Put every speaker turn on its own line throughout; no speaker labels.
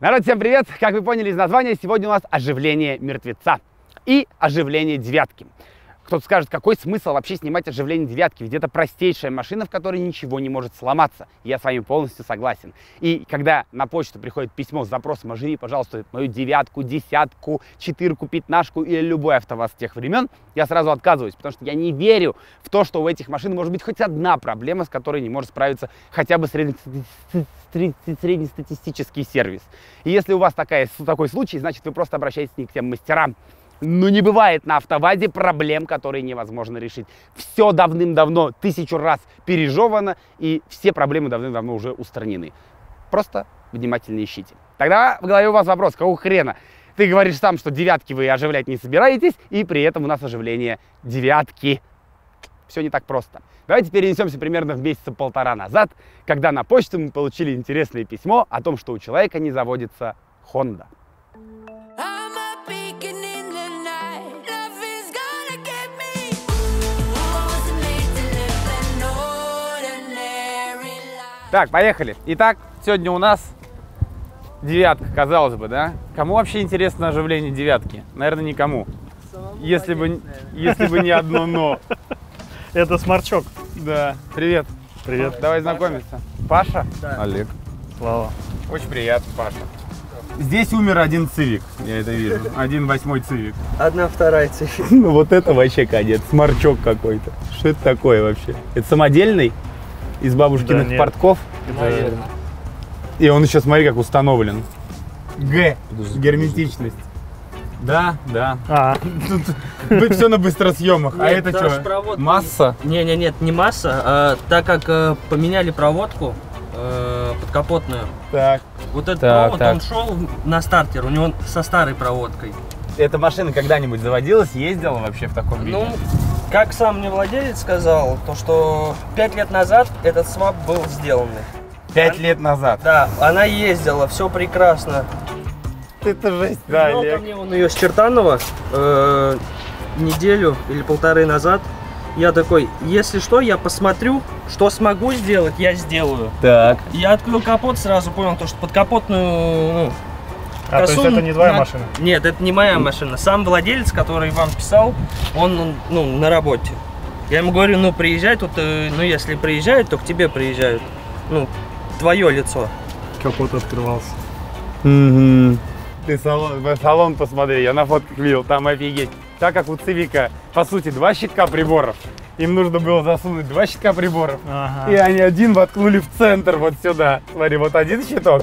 Народ, всем привет! Как вы поняли из названия, сегодня у нас оживление мертвеца и оживление девятки. Кто-то скажет, какой смысл вообще снимать оживление девятки, ведь это простейшая машина, в которой ничего не может сломаться. Я с вами полностью согласен. И когда на почту приходит письмо с запросом «Оживи, пожалуйста, мою девятку, десятку, четырку, пятнашку или любой автоваз тех времен», я сразу отказываюсь, потому что я не верю в то, что у этих машин может быть хоть одна проблема, с которой не может справиться хотя бы среднестатистический сервис. И если у вас такая, такой случай, значит вы просто обращаетесь не к тем мастерам, но не бывает на автовазе проблем, которые невозможно решить. Все давным-давно, тысячу раз пережевано, и все проблемы давным-давно уже устранены. Просто внимательно ищите. Тогда в голове у вас вопрос, какого хрена? Ты говоришь сам, что девятки вы оживлять не собираетесь, и при этом у нас оживление девятки. Все не так просто. Давайте перенесемся примерно в месяца полтора назад, когда на почту мы получили интересное письмо о том, что у человека не заводится Honda. Так, поехали. Итак, сегодня у нас девятка, казалось бы, да? Кому вообще интересно оживление девятки? Наверное, никому. Если бы, если бы не одно но.
Это сморчок.
Да. Привет.
Привет.
Давай знакомиться. Паша?
Да.
Олег.
Слава.
Очень приятно, Паша. Здесь умер один цивик, я это вижу. Один восьмой цивик.
Одна вторая цифра.
Ну вот это вообще конец, сморчок какой-то. Что это такое вообще? Это самодельный? Из бабушкиных
Да нет.
портков?
Наверное.
И он еще, смотри, как установлен. Г. Герметичность. Да, да.
А,
Тут все на быстросъемах. А
Нет,
это
даже
что?
проводку-
Масса?
Не, не, нет, не масса, а, так как э, поменяли проводку э, подкапотную.
Так.
Вот этот
Так,
провод,
так.
он шел на стартер, у него со старой проводкой.
Эта машина когда-нибудь заводилась, ездила вообще в таком виде?
Ну, как сам мне владелец сказал, то что пять лет назад этот свап был сделанный.
Пять лет назад.
Да, она ездила, все прекрасно.
Это жесть, да,
Привел ко
Олег.
мне он ее с Чертанова э, неделю или полторы назад. Я такой, если что, я посмотрю, что смогу сделать, я сделаю.
Так.
Я открыл капот, сразу понял, то, что подкапотную ну,
а то есть это не твоя
на-
машина?
Нет, это не моя машина. Сам владелец, который вам писал, он ну, на работе. Я ему говорю, ну приезжай тут, э, ну если приезжают, то к тебе приезжают. Ну, твое лицо.
Капот открывался.
Угу. Ты салон, салон посмотри, я на фотках видел, там офигеть. Так как у Цивика, по сути, два щитка приборов, им нужно было засунуть два щитка приборов. И
Ага.
они один воткнули в центр, вот сюда. Смотри, вот один щиток,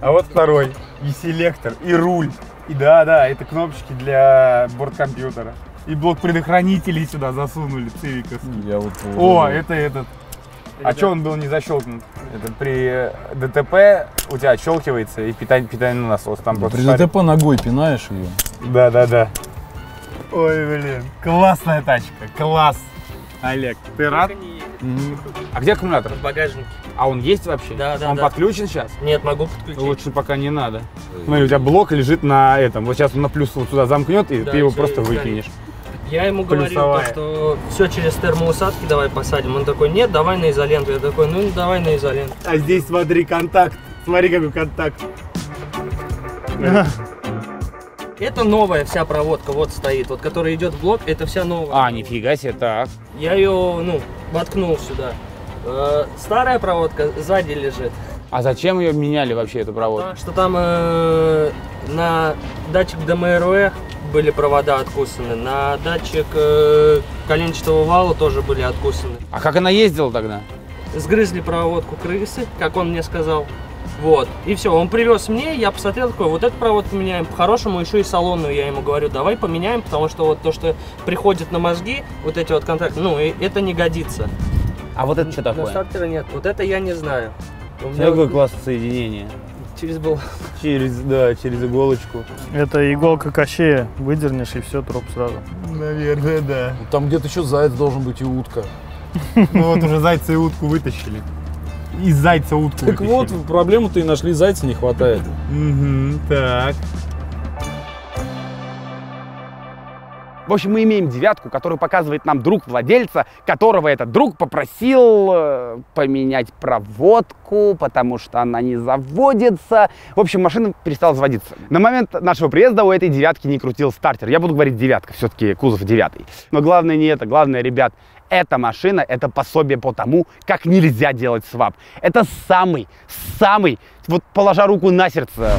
а вот второй. И селектор, и руль. И да-да, это кнопочки для борткомпьютера. И блок предохранителей сюда засунули, Цивика.
Я вот
О, это этот. А что он был не защелкнут? Это при э, ДТП у тебя отщелкивается и питание, питание насос там просто
При
шарик.
ДТП ногой пинаешь ее.
Да, да, да. Ой, блин. Классная тачка. Класс. Олег, ты рад? А где аккумулятор?
В багажнике.
А он есть вообще?
Да, да,
Он
да.
подключен сейчас?
Нет, могу подключить.
Лучше пока не надо. Смотри, у тебя блок лежит на этом. Вот сейчас он на плюс вот сюда замкнет, и
Да,
ты его просто выкинешь.
Я ему говорил,
Плюсовая.
то, что все через термоусадки давай посадим. Он такой, нет, давай на изоленту. Я такой, ну давай на изоленту.
А здесь смотри контакт. Смотри, какой контакт.
Это новая вся проводка, вот стоит, вот которая идет в блок, это вся новая.
А, нифига себе, так.
Я ее, ну, воткнул сюда. Э, Старая проводка сзади лежит.
А зачем ее меняли вообще, эту проводку?
Потому что там э, на датчик ДМРВ были провода откусаны, на датчик э, коленчатого вала тоже были откусаны.
А как она ездила тогда?
Сгрызли проводку крысы, как он мне сказал. Вот. И все, он привез мне, я посмотрел такой, вот эту проводку меняем, по-хорошему еще и салонную, я ему говорю, давай поменяем, потому что вот то, что приходит на мозги, вот эти вот контакты, ну, и это не годится.
А вот это что
На
такое?
стартера нет, вот это я не знаю. У меня
Какое классное соединение.
через был.
Через, да, через иголочку.
Это иголка кощея. Выдернешь и все, троп сразу.
Наверное, да.
Там где-то еще заяц должен быть и утка.
Ну вот уже зайца и утку вытащили. Из зайца утку
Так вот, проблему-то и нашли, зайца не хватает.
Угу, так. В общем, мы имеем девятку, которую показывает нам друг владельца, которого этот друг попросил э, поменять проводку, потому что она не заводится. В общем, машина перестала заводиться. На момент нашего приезда у этой девятки не крутил стартер. Я буду говорить девятка, все-таки кузов девятый. Но главное не это, главное, ребят, эта машина – это пособие по тому, как нельзя делать свап. Это самый, самый, вот положа руку на сердце,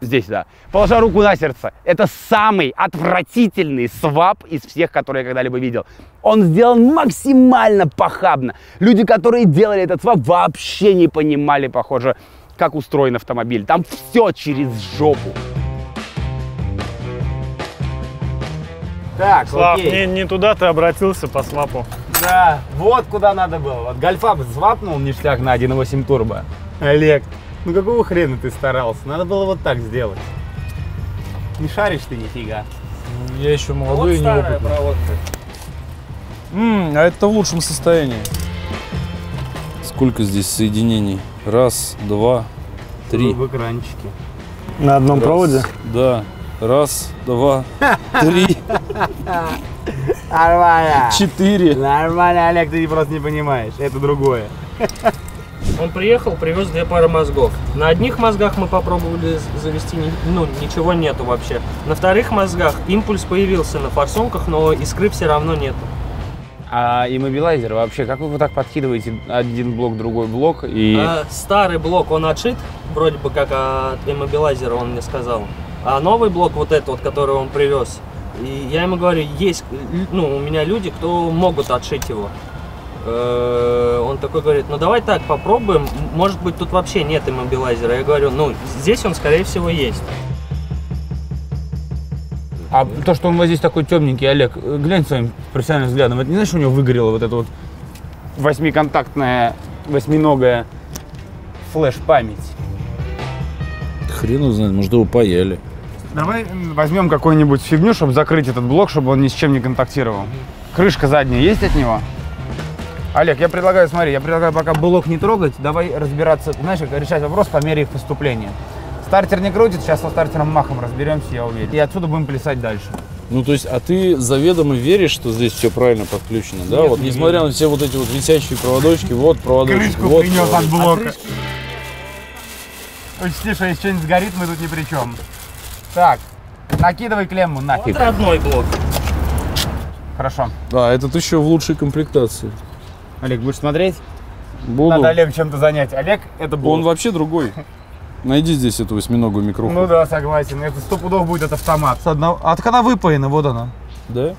здесь, да, положа руку на сердце, это самый отвратительный свап из всех, которые я когда-либо видел. Он сделан максимально похабно. Люди, которые делали этот свап, вообще не понимали, похоже, как устроен автомобиль. Там все через жопу. Так,
Слав,
окей.
не, не туда ты обратился по свапу.
Да, вот куда надо было. Вот гольфа бы свапнул ништяк на 1.8 турбо. Олег, ну какого хрена ты старался? Надо было вот так сделать. Не шаришь ты нифига.
Я еще
Вот
молодой и
старая
неопытный.
проводка.
М, а это в лучшем состоянии. Сколько здесь соединений? Раз, два, три.
В экранчике.
На одном
Раз,
проводе?
Да. Раз, два, три,
Нормально.
четыре.
Нормально, Олег, ты просто не понимаешь. Это другое.
Он приехал, привез две пары мозгов. На одних мозгах мы попробовали завести, ну, ничего нету вообще. На вторых мозгах импульс появился на форсунках, но искры все равно нету.
А иммобилайзер вообще, как вы вот так подкидываете один блок, другой блок и...
А старый блок, он отшит, вроде бы как от иммобилайзера, он мне сказал. А новый блок, вот этот вот, который он привез, и я ему говорю, есть, ну, у меня люди, кто могут отшить его. Э, Он такой говорит, ну давай так попробуем, может быть тут вообще нет иммобилайзера. Я говорю, ну здесь он скорее всего есть.
А то, что он вот здесь такой темненький, Олег, глянь своим профессиональным взглядом. Это не знаешь, у него выгорело вот это вот восьмиконтактная, восьминогая флеш-память?
Хрен его знает, может его паяли.
Давай возьмем какую-нибудь фигню, чтобы закрыть этот блок, чтобы он ни с чем не контактировал. Крышка задняя есть от него? Олег, я предлагаю, смотри, я предлагаю пока блок не трогать, давай разбираться, знаешь, решать вопрос по мере их поступления. Стартер не крутит, сейчас со стартером махом разберемся, я уверен. И отсюда будем плясать дальше.
Ну, то есть, а ты заведомо веришь, что здесь все правильно подключено, да?
Нет,
вот,
не
несмотря на все вот эти вот висящие проводочки, вот проводочек, вот проводочек.
блока. Учти, что если что-нибудь сгорит, мы тут ни при чем. Так, накидывай клемму нафиг.
Вот родной блок.
Хорошо.
А, этот еще в лучшей комплектации.
Олег, будешь смотреть?
Буду.
Надо Олег чем-то занять. Олег, это блок.
Он вообще другой. Найди здесь эту восьминогую микруху.
Ну да, согласен. Это сто пудов будет от автомат. С одного... От когда выпаяна, вот она.
Да?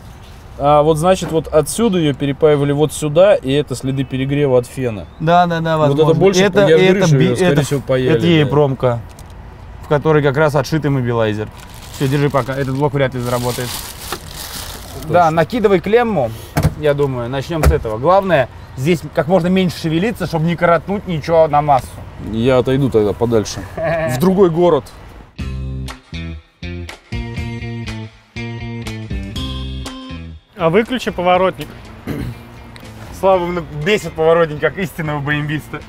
А вот значит, вот отсюда ее перепаивали вот сюда, и это следы перегрева от фена.
Да, да, да,
Вот это больше,
это,
я
это,
её, скорее
это,
всего, паяли,
это ей
да.
промка, в которой как раз отшит иммобилайзер. Все, держи пока, этот блок вряд ли заработает. Да, накидывай клемму, я думаю, начнем с этого. Главное, здесь как можно меньше шевелиться, чтобы не коротнуть ничего на массу.
Я отойду тогда подальше. В другой город.
А выключи поворотник.
Слава бесит поворотник, как истинного БМВиста.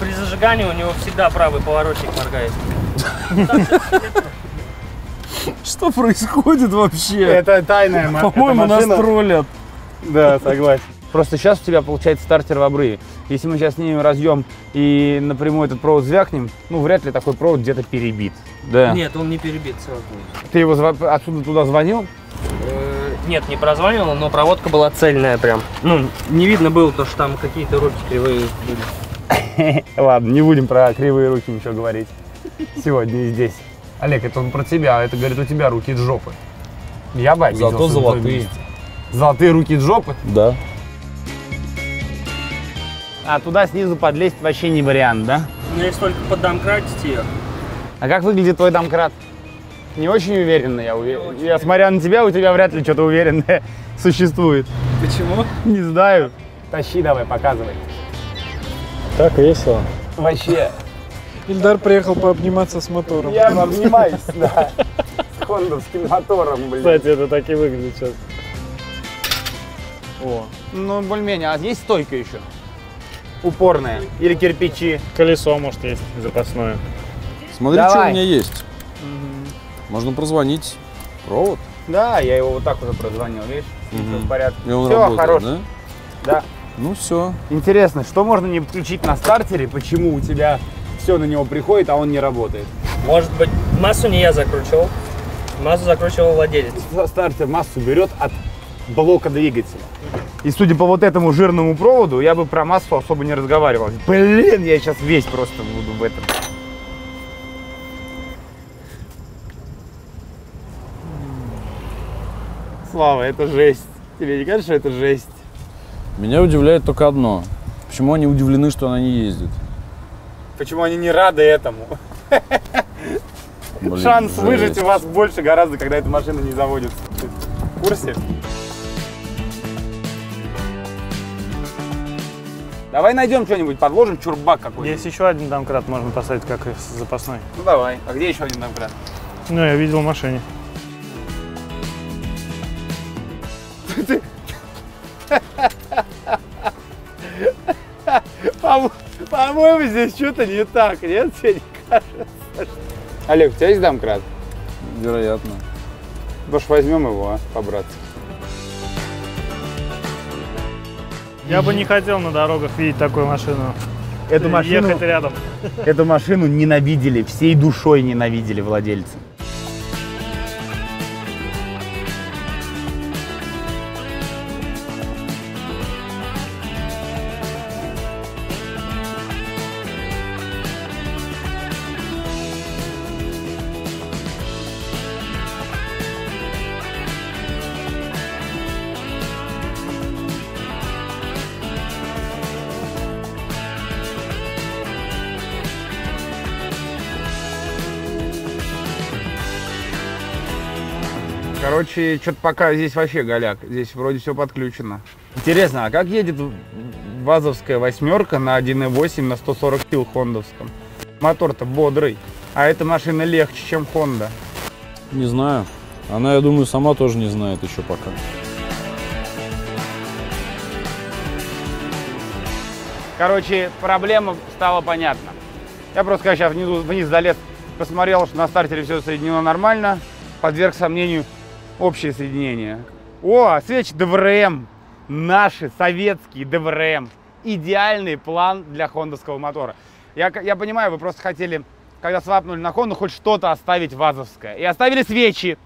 При зажигании у него всегда правый поворотник моргает.
Что происходит вообще?
Это тайная ма-
По-моему, нас
машина-
троллят.
Да, согласен. Просто сейчас у тебя получается стартер в обрыве. Если мы сейчас снимем разъем и напрямую этот провод звякнем, ну, вряд ли такой провод где-то перебит. Да.
Нет, он не перебит сразу.
Ты его отсюда туда звонил?
Э, Нет, не прозванивал, но проводка была цельная прям. Ну, не видно было то, что там какие-то руки кривые были.
Ладно, не будем про кривые руки ничего говорить. Сегодня и здесь. Олег, это он про тебя, а это говорит, у тебя руки из жопы. Я бы обиделся
Зато золотые.
Золотые руки из жопы?
Да.
А туда снизу подлезть вообще не вариант, да?
У меня есть только поддомкратить ее.
А как выглядит твой домкрат? Не очень уверенно, я уверен. Я смотря на тебя, у тебя вряд ли что-то уверенное существует.
Почему?
Не знаю. Тащи давай, показывай.
Так весело.
Вообще.
Ильдар приехал пообниматься с мотором.
Я обнимаюсь, да. С хондовским мотором, блин.
Кстати, это так и выглядит сейчас. О,
Ну, более-менее. А есть стойка еще? Упорная. Или кирпичи.
колесо, может, есть запасное.
Смотри, что у
Давай.
меня есть. Можно прозвонить. Провод?
Да, я его вот так уже прозвонил, видишь?
Мгм.
Всё в порядке.
И он
Все,
работает,
хорош.
да?
Да.
Ну все.
Интересно, что можно не включить на стартере, почему у тебя все на него приходит, а он не работает?
Может быть, массу не я закручивал. Массу закручивал владелец.
Стартер массу берет от блока двигателя. И судя по вот этому жирному проводу, я бы про массу особо не разговаривал. Блин, я сейчас весь просто буду в этом. Слава, это жесть. Тебе не кажется, что это жесть?
Меня удивляет только одно. Почему они удивлены, что она не ездит?
Почему они не рады этому?
Блин,
Шанс
жесть.
выжить у вас больше гораздо, когда эта машина не заводится. Ты в курсе? Давай найдем что-нибудь, подложим чурбак какой-нибудь.
Есть еще один домкрат, можно поставить как и запасной.
Ну давай. А где еще один домкрат?
Ну, я видел в машине.
По- По-моему, здесь что-то не так, нет? Тебе не кажется? Олег, у тебя есть домкрат?
Вероятно.
Ж возьмем его, а, по-братски.
Я бы не хотел на дорогах видеть такую машину.
Эту машину,
Ехать рядом.
эту машину ненавидели, всей душой ненавидели владельцы. Короче, что-то пока здесь вообще голяк. Здесь вроде все подключено. Интересно, а как едет вазовская восьмерка на 1.8 на 140 сил хондовском? Мотор-то бодрый. А эта машина легче, чем Honda.
Не знаю. Она, я думаю, сама тоже не знает еще пока.
Короче, проблема стала понятна. Я просто, сейчас внизу, вниз залез, посмотрел, что на стартере все соединено нормально, подверг сомнению общее соединение. О, свечи ДВРМ, наши советские ДВРМ. Идеальный план для хондовского мотора. Я, я понимаю, вы просто хотели, когда свапнули на Хонду, хоть что-то оставить вазовское. И оставили свечи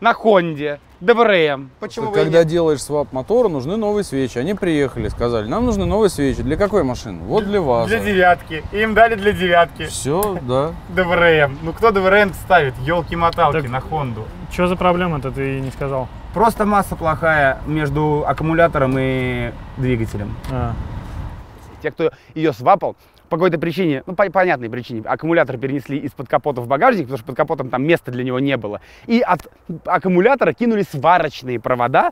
на Хонде, ДВРМ. Почему вы
Когда
нет?
делаешь свап мотора, нужны новые свечи. Они приехали, сказали, нам нужны новые свечи. Для какой машины? Вот для вас.
Для девятки. Им дали для девятки.
Все, да.
ДВРМ. Ну кто ДВРМ ставит? Елки-моталки на Хонду.
Что за проблема-то, ты не сказал?
Просто масса плохая между аккумулятором и двигателем.
А,
Те, кто ее свапал, по какой-то причине, ну, по понятной причине, аккумулятор перенесли из-под капота в багажник, потому что под капотом там места для него не было. И от аккумулятора кинули сварочные провода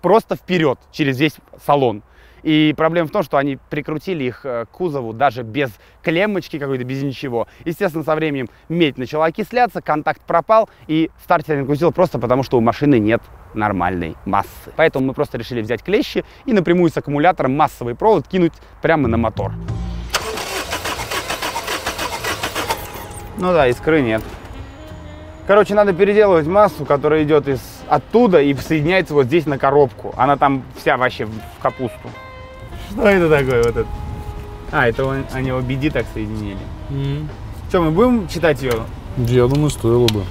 просто вперед, через весь салон. И проблема в том, что они прикрутили их э, к кузову даже без клеммочки какой-то, без ничего. Естественно, со временем медь начала окисляться, контакт пропал, и стартер не крутил просто потому, что у машины нет нормальной массы. Поэтому мы просто решили взять клещи и напрямую с аккумулятором массовый провод кинуть прямо на мотор. Ну да, искры нет. Короче, надо переделывать массу, которая идет из оттуда и соединяется вот здесь на коробку. Она там вся вообще в капусту. Что это такое вот это? А, это он- они OBD так соединили. Что, мы будем читать ее?
Я думаю, стоило бы.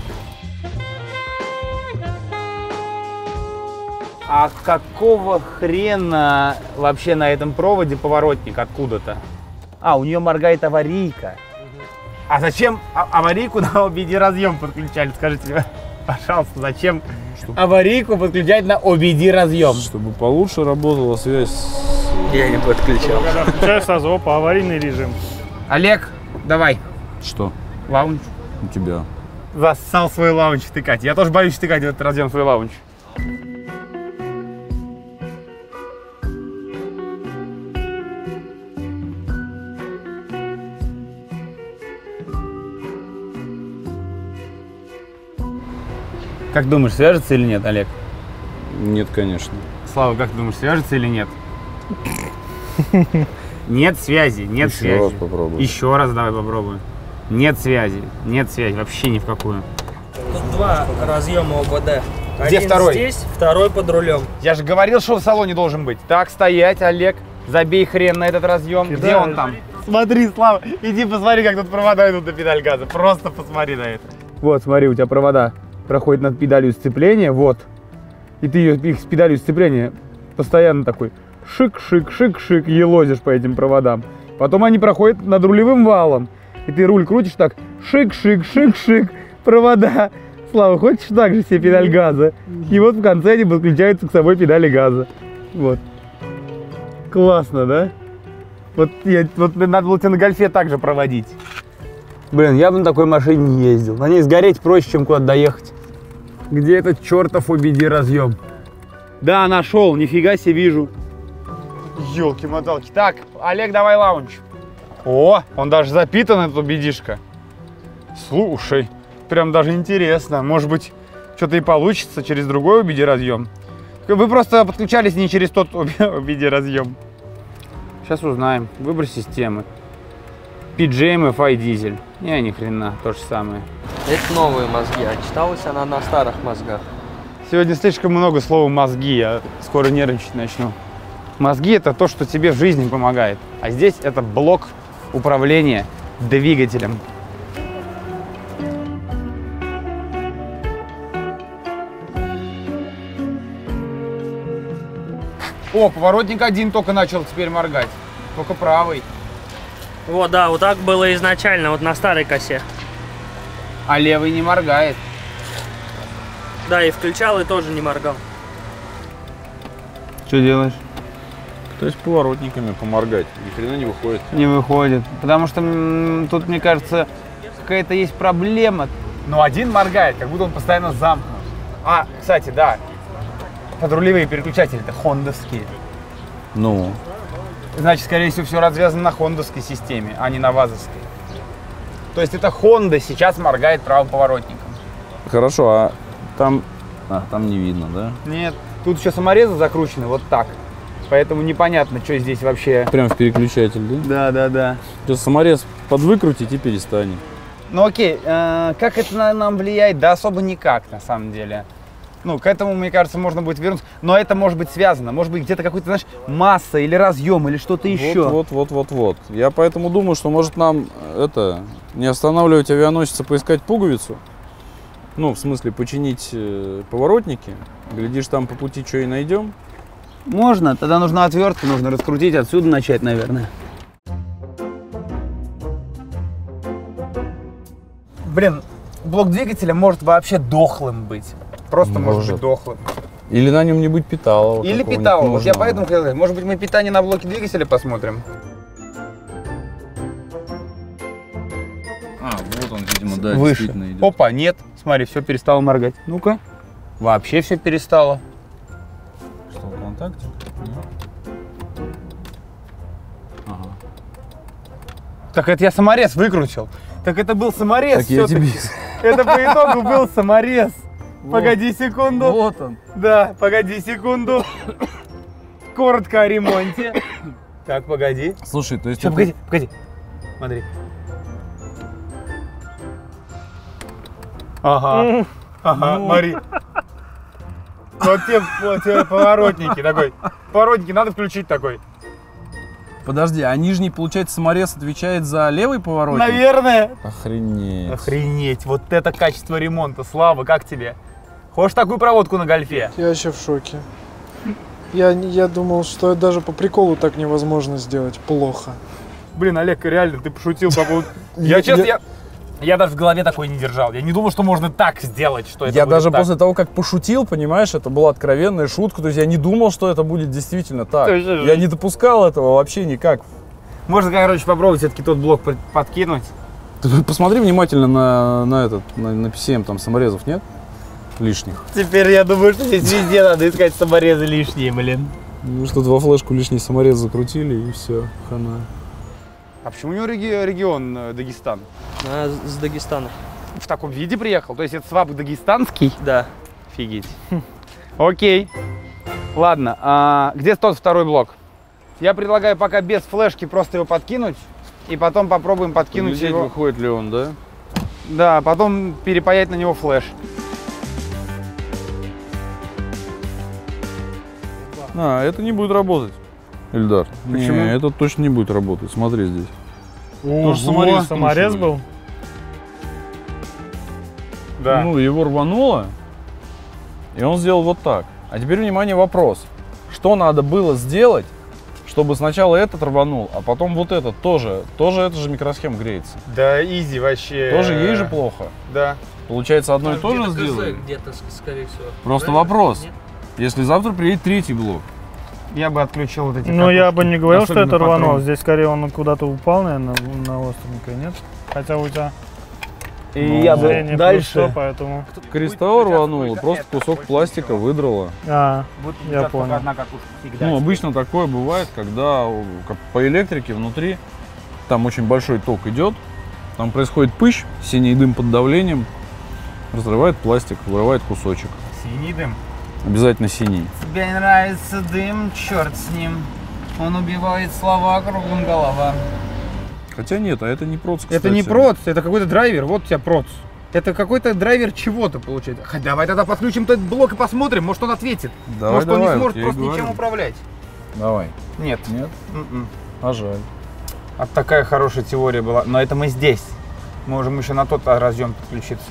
А какого хрена вообще на этом проводе поворотник откуда-то? А, у нее моргает аварийка. А зачем а- аварийку на OBD разъем подключали? Скажите, пожалуйста, зачем
Чтоб-
аварийку подключать на OBD разъем?
Чтобы получше работала связь.
Я не подключал.
когда включаю сразу, опа, аварийный режим.
Олег, давай,
Что?
Launch.
У тебя.
Зассал свой Launch втыкать. Я тоже боюсь втыкать в этот разъем свой Launch. Как думаешь, свяжется или нет, Олег?
Нет, конечно.
Слава, как ты думаешь, свяжется или нет? Нет связи, нет
Еще
связи.
раз попробуй.
Еще раз давай попробуем. Нет связи, нет связи, вообще ни в какую.
Тут два разъема ОБД.
Где
Один
второй?
здесь, второй под рулем.
Я же говорил, что в салоне должен быть. Так, стоять, Олег. Забей хрен на этот разъем. Где
Кидаю.
он там? Смотри, Слава, иди посмотри, как тут провода идут на педаль газа. Просто посмотри на это. Вот, смотри, у тебя провода проходят над педалью сцепления, вот. И ты ее, их с педалью сцепления постоянно такой шик-шик-шик-шик елозишь по этим проводам. Потом они проходят над рулевым валом. И ты руль крутишь так шик-шик-шик-шик провода. Слава, хочешь так же себе педаль газа? И вот в конце они подключаются к самой педали газа. Вот. Классно, да? Вот, я, вот надо было тебе на гольфе так же проводить. Блин, я бы на такой машине не ездил. На ней сгореть проще, чем куда-то доехать. Где этот чертов убеди разъем? Да, нашел, нифига себе вижу. Елки-моталки. Так, Олег, давай лаунч. О, он даже запитан, этот убедишка. Слушай, прям даже интересно. Может быть, что-то и получится через другой убеди разъем. Вы просто подключались не через тот убеди разъем. Сейчас узнаем. Выбор системы. PGM FI дизель. Не, ни хрена, то же самое.
Это новые мозги, а читалась она на старых мозгах.
Сегодня слишком много слова мозги, я скоро нервничать начну. Мозги это то, что тебе в жизни помогает. А здесь это блок управления двигателем. О, поворотник один только начал теперь моргать. Только правый.
Вот, да, вот так было изначально, вот на старой косе.
А левый не моргает.
Да, и включал, и тоже не моргал.
Что делаешь?
То есть поворотниками поморгать. Ни хрена не выходит.
Не выходит. Потому что м, тут, мне кажется, какая-то есть проблема. Но один моргает, как будто он постоянно замкнут. А, кстати, да. Подрулевые переключатели-то хондовские.
Ну,
Значит, скорее всего, все развязано на хондовской системе, а не на вазовской. То есть это Honda сейчас моргает правым поворотником.
хорошо, а там... А, там не видно, да?
Нет, тут еще саморезы закручены вот так. Поэтому непонятно, что здесь вообще.
Прям в переключатель, да?
Да, да, да.
Сейчас саморез подвыкрутить и перестанет.
Ну окей, э, как это на- нам влияет? Да особо никак, на самом деле. Ну, к этому, мне кажется, можно будет вернуться. Но это может быть связано. Может быть, где-то какой-то, знаешь, масса или разъем, или что-то еще.
Вот, вот, вот, вот, вот. Я поэтому думаю, что может нам э, это не останавливать авианосец, а поискать пуговицу. Ну, в смысле, починить э, поворотники. Глядишь, там по пути что и найдем.
Можно, тогда нужна отвертка, нужно раскрутить, отсюда начать, наверное. Блин, блок двигателя может вообще дохлым быть. Просто может,
Может.
быть дохлым.
Или на нем не быть питала.
Или питал. Вот я поэтому хотел сказать, может быть, мы питание на блоке двигателя посмотрим.
А, вот он, видимо, да,
Выше.
действительно идет.
Опа, нет. Смотри, все перестало моргать. Ну-ка. Вообще все перестало.
Что, контакте? Ага.
Так это я саморез выкрутил. Так это был саморез.
Так я тебе...
Это по итогу был саморез. Погоди секунду.
Вот он.
Да, погоди секунду. Коротко о ремонте. Так, погоди.
Слушай, то есть
Сейчас,
это-
погоди, погоди. Смотри. Ага. Ага,
Ну.
смотри. Вот те, вот те поворотники такой. Поворотники надо включить такой.
Подожди, а нижний, получается, саморез отвечает за левый поворотник?
Наверное.
Охренеть.
Охренеть, вот это качество ремонта. Слава, как тебе? Хочешь такую проводку на гольфе?
Я еще в шоке. Я, я думал, что даже по приколу так невозможно сделать плохо.
Блин, Олег, реально, ты пошутил по поводу...
Я-
честно,
я-
я... Даже в голове такой не держал. Я не думал, что можно так сделать, что это
Я
будет
даже
так.
после того, как пошутил, понимаешь, это была откровенная шутка. То есть я не думал, что это будет действительно так. Я не допускал этого вообще никак.
Можно, короче, попробовать все-таки тот блок под- подкинуть.
Ты посмотри внимательно на, на этот, на, на PCM, там саморезов нет лишних.
Теперь я думаю, что здесь везде надо искать саморезы лишние, блин.
Ну что, во флешку лишний саморез закрутили и все, хана.
А почему у него реги- регион э, Дагестан?
А, с Дагестана.
В таком виде приехал? То есть это свап дагестанский?
Да.
Офигеть. Окей. Ладно, а где тот второй блок? Я предлагаю пока без флешки просто его подкинуть. И потом попробуем подкинуть
Поглядеть,
его.
выходит ли он, да?
Да, потом перепаять на него флеш.
А, это не будет работать. Ильдар.
Почему?
Не, это точно не будет работать. Смотри здесь.
Ого,
Тоже саморез
саморез был?
Да.
Ну, его рвануло, и он сделал вот так. А теперь, внимание, вопрос. Что надо было сделать, чтобы сначала этот рванул, а потом вот этот тоже, тоже эта же микросхема греется?
Да, изи вообще.
Тоже ей же плохо.
Да.
Получается, одно и
Там
то же сделали?
Где-то, скорее всего.
Просто
Правильно?
вопрос.
Нет?
Если завтра приедет третий блок,
Я бы отключил вот эти
Ну, я бы не говорил, что
Особенно
это рвануло.
патрон.
Здесь скорее он куда-то упал, наверное, на остренькое, нет? Хотя у тебя
И
Ну,
я бы
зрение плюс
дальше...
сто, поэтому...
кристалл рвануло, просто кусок пластика выдрало.
А,
Вот
Я понял.
одна катушка всегда.
Ну, обычно такое бывает, когда как по электрике внутри там очень большой ток идет, там происходит пыщ, синий дым под давлением, разрывает пластик, вырывает кусочек.
Синий дым.
Обязательно синий.
Тебе нравится дым, черт с ним. Он убивает слова кругом голова.
Хотя нет, а это не проц,
Это не
кстати.
проц, это какой-то драйвер. Вот у тебя проц. Это какой-то драйвер чего-то получается. Давай тогда подключим этот блок и посмотрим, может он ответит.
Давай,
может он
давай,
не
вот
сможет
и
просто ничем управлять.
Давай.
Нет.
Нет?
М-м.
А жаль.
А такая хорошая теория была. Но это мы здесь. Мы можем еще на тот разъем подключиться.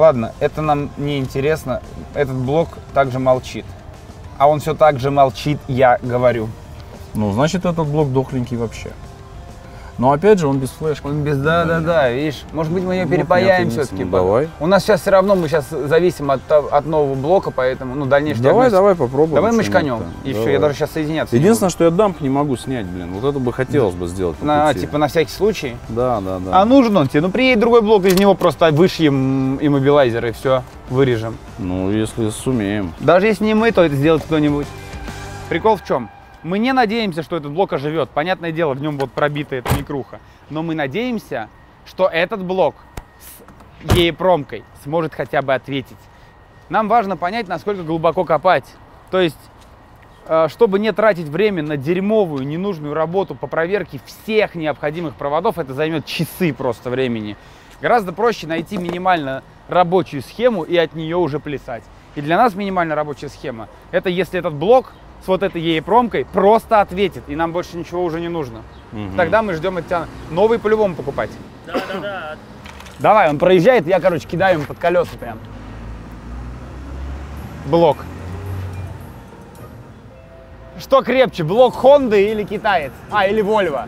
Ладно, это нам не интересно. Этот блок также молчит. А он все так же молчит, я говорю.
Ну, значит, этот блок дохленький вообще. Но опять же, он без флешки.
Он без да-да-да, видишь. Может быть, мы ее
Блок
перепаяем все-таки.
Ну, давай.
У нас сейчас все равно, мы сейчас зависим от, от нового блока, поэтому, ну, дальнейшее.
Давай,
диагностика.
давай попробуем.
Давай. И все,
Давай.
я даже сейчас соединяться не
Единственное, что я дамп не могу снять, блин. Вот это бы хотелось бы сделать.
На,
пути.
типа на всякий случай.
Да, да, да.
А нужен он тебе? Ну, приедет другой блок, из него просто вышьем иммобилайзер и все, вырежем.
Ну, если сумеем.
Даже если не мы, то это сделает кто-нибудь. Прикол в чем? Мы не надеемся, что этот блок оживет. Понятное дело, в нем вот пробита эта микруха. Но мы надеемся, что этот блок с ей-промкой сможет хотя бы ответить. Нам важно понять, насколько глубоко копать. То есть, э, чтобы не тратить время на дерьмовую, ненужную работу по проверке всех необходимых проводов, это займет часы просто времени. Гораздо проще найти минимально рабочую схему и от нее уже плясать. И для нас минимально рабочая схема – это если этот блок с вот этой ей-промкой просто ответит, и нам больше ничего уже не нужно.
Мгм.
Тогда мы ждем от тебя новый по-любому покупать.
Да-да-да.
Давай, он проезжает, я, короче, кидаю ему под колеса прям. Блок. Что крепче, блок Хонды или китаец? А, или Вольво?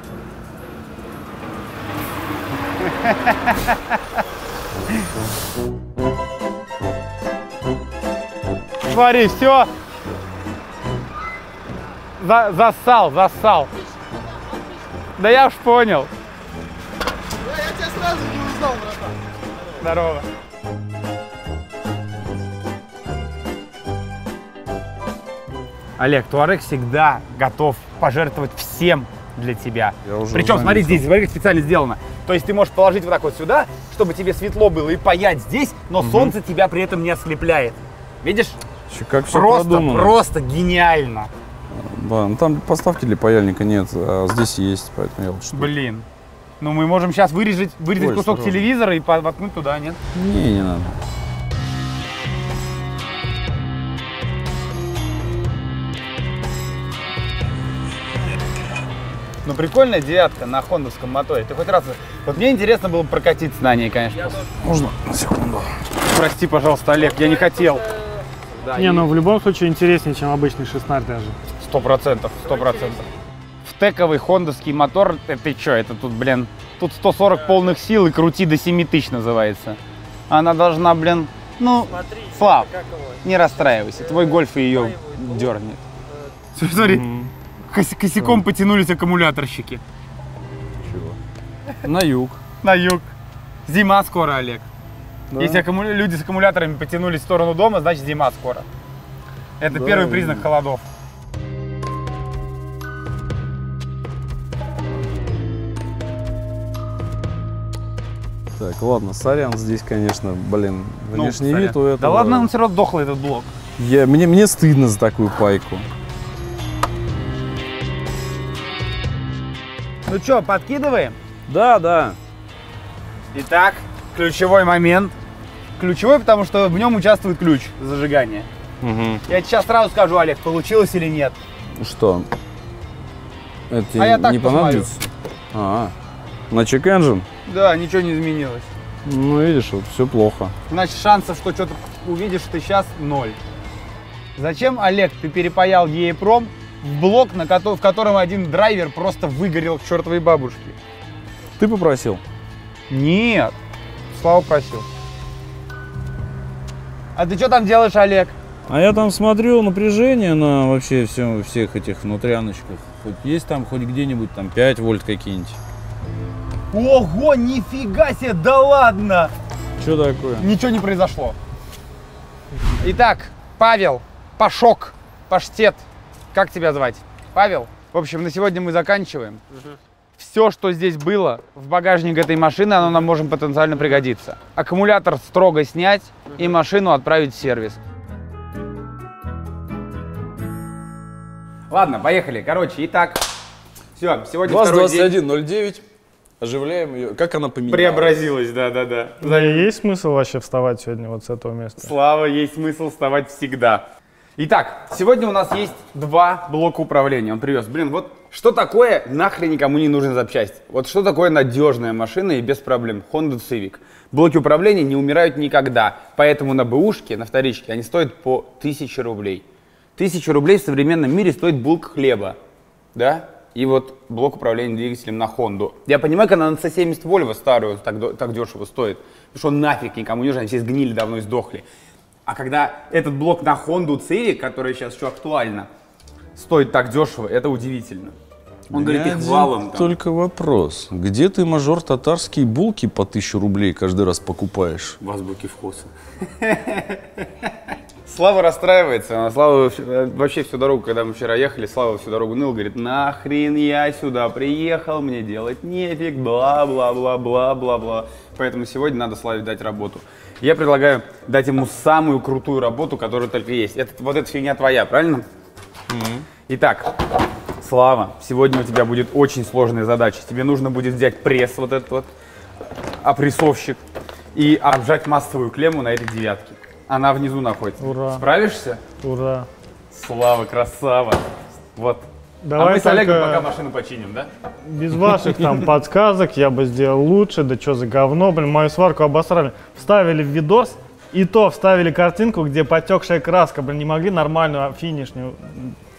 Смотри, все. За, зассал, зассал. Да я уж понял.
Я тебя сразу не узнал, братан.
Здорово. Олег, Туарек всегда готов пожертвовать всем для тебя. Причем, смотри, здесь, смотри, как специально сделано. То есть ты можешь положить вот так вот сюда, чтобы тебе светло было и паять здесь, но солнце тебя при этом не ослепляет. Видишь?
Как все
просто,
продумано.
просто гениально.
Да, ну там поставки для паяльника нет, а здесь есть, поэтому я что.
Блин. Ну мы можем сейчас вырезать, вырезать
Ой,
кусок
осторожно.
телевизора и воткнуть туда, нет?
Не, не надо.
Ну прикольная девятка на хондовском моторе. Ты хоть раз... Вот мне интересно было прокатиться на ней, конечно.
Можно на секунду.
Прости, пожалуйста, Олег, я не хотел. Да,
не, ну в любом случае интереснее, чем обычный 16 даже.
Сто процентов, сто процентов. В тековый хондовский мотор, это чё, это тут, блин, тут 140 полных сил и крути до 7 тысяч называется. Она должна, блин, ну,
Смотри, его?
не расстраивайся, твой гольф ее дернет. Смотри, кос- косяком потянулись аккумуляторщики.
На юг.
На юг. Зима скоро, Олег.
Да.
Если аккумуля- люди с аккумуляторами потянулись в сторону дома, значит зима скоро. Это
Да,
первый признак холодов.
Так, ладно, сорян, здесь, конечно, блин,
Ну,
внешний
сорян.
вид у этого.
Да ладно, он все равно дохлый, этот блок.
Я, мне, мне стыдно за такую пайку.
Ну что, подкидываем?
Да, да.
Итак, ключевой момент. Ключевой, потому что в нем участвует ключ зажигания.
Мгм.
Я сейчас сразу скажу, Олег, получилось или нет.
Что? Это
А я так
не понадобится? А, на чек engine?
Да, ничего не изменилось.
Ну, видишь, вот все плохо.
Значит, шансов, что что-то увидишь ты сейчас ноль. Зачем, Олег, ты перепаял ЕПром в блок, на кото- в котором один драйвер просто выгорел к чертовой бабушке?
Ты попросил?
Нет. Слава просил. А ты что там делаешь, Олег?
А я там смотрю напряжение на вообще всем, всех этих внутряночках. Хоть есть там хоть где-нибудь там 5 вольт какие-нибудь.
Ого, нифига себе, да ладно!
Что такое?
Ничего не произошло. Итак, Павел, Пашок, Паштет, как тебя звать? Павел? В общем, на сегодня мы заканчиваем. Все, что здесь было в багажнике этой машины, оно нам может потенциально пригодиться. Аккумулятор строго снять и машину отправить в сервис. Ладно, поехали. Короче, итак, все, сегодня второй день.
21.09. Оживляем ее. Как она поменялась?
Преобразилась, да-да-да.
Да есть смысл вообще вставать сегодня вот с этого места?
Слава, есть смысл вставать всегда. Итак, сегодня у нас есть два блока управления. Он привез. Блин, вот что такое нахрен никому не нужна запчасть? Вот что такое надежная машина и без проблем? Honda Civic. Блоки управления не умирают никогда. Поэтому на бэушке, на вторичке, они стоят по 1000 рублей. 1000 рублей в современном мире стоит булка хлеба. Да? И вот блок управления двигателем на Хонду. Я понимаю, когда на C70 Volvo старую так, так дешево стоит. Потому что он нафиг никому не нужен, они все сгнили давно и сдохли. А когда этот блок на Honda Civic, который сейчас еще актуально, стоит так дешево, это удивительно. Он говорит, их валом. там.
Только вопрос. Где ты, мажор, татарские булки по 1000 рублей каждый раз покупаешь?
В азбуке вкуса. Слава расстраивается. Слава э, вообще всю дорогу, когда мы вчера ехали, Слава всю дорогу ныл, говорит, нахрен я сюда приехал, мне делать нефиг, бла-бла-бла-бла-бла-бла. Поэтому сегодня надо Славе дать работу. Я предлагаю дать ему самую крутую работу, которая только есть. Это, вот эта фигня твоя, правильно? Итак, Слава, сегодня у тебя будет очень сложная задача. Тебе нужно будет взять пресс вот этот вот, опрессовщик, и обжать массовую клемму на этой девятке. Она внизу находится.
Ура.
Справишься?
Ура.
Слава, красава. Вот. а
Давай
мы с Олегом пока машину починим, да?
Без ваших там подсказок я бы сделал лучше, да что за говно, блин, мою сварку обосрали. Вставили в видос, и то вставили картинку, где потекшая краска, блин, не могли нормальную а, финишную.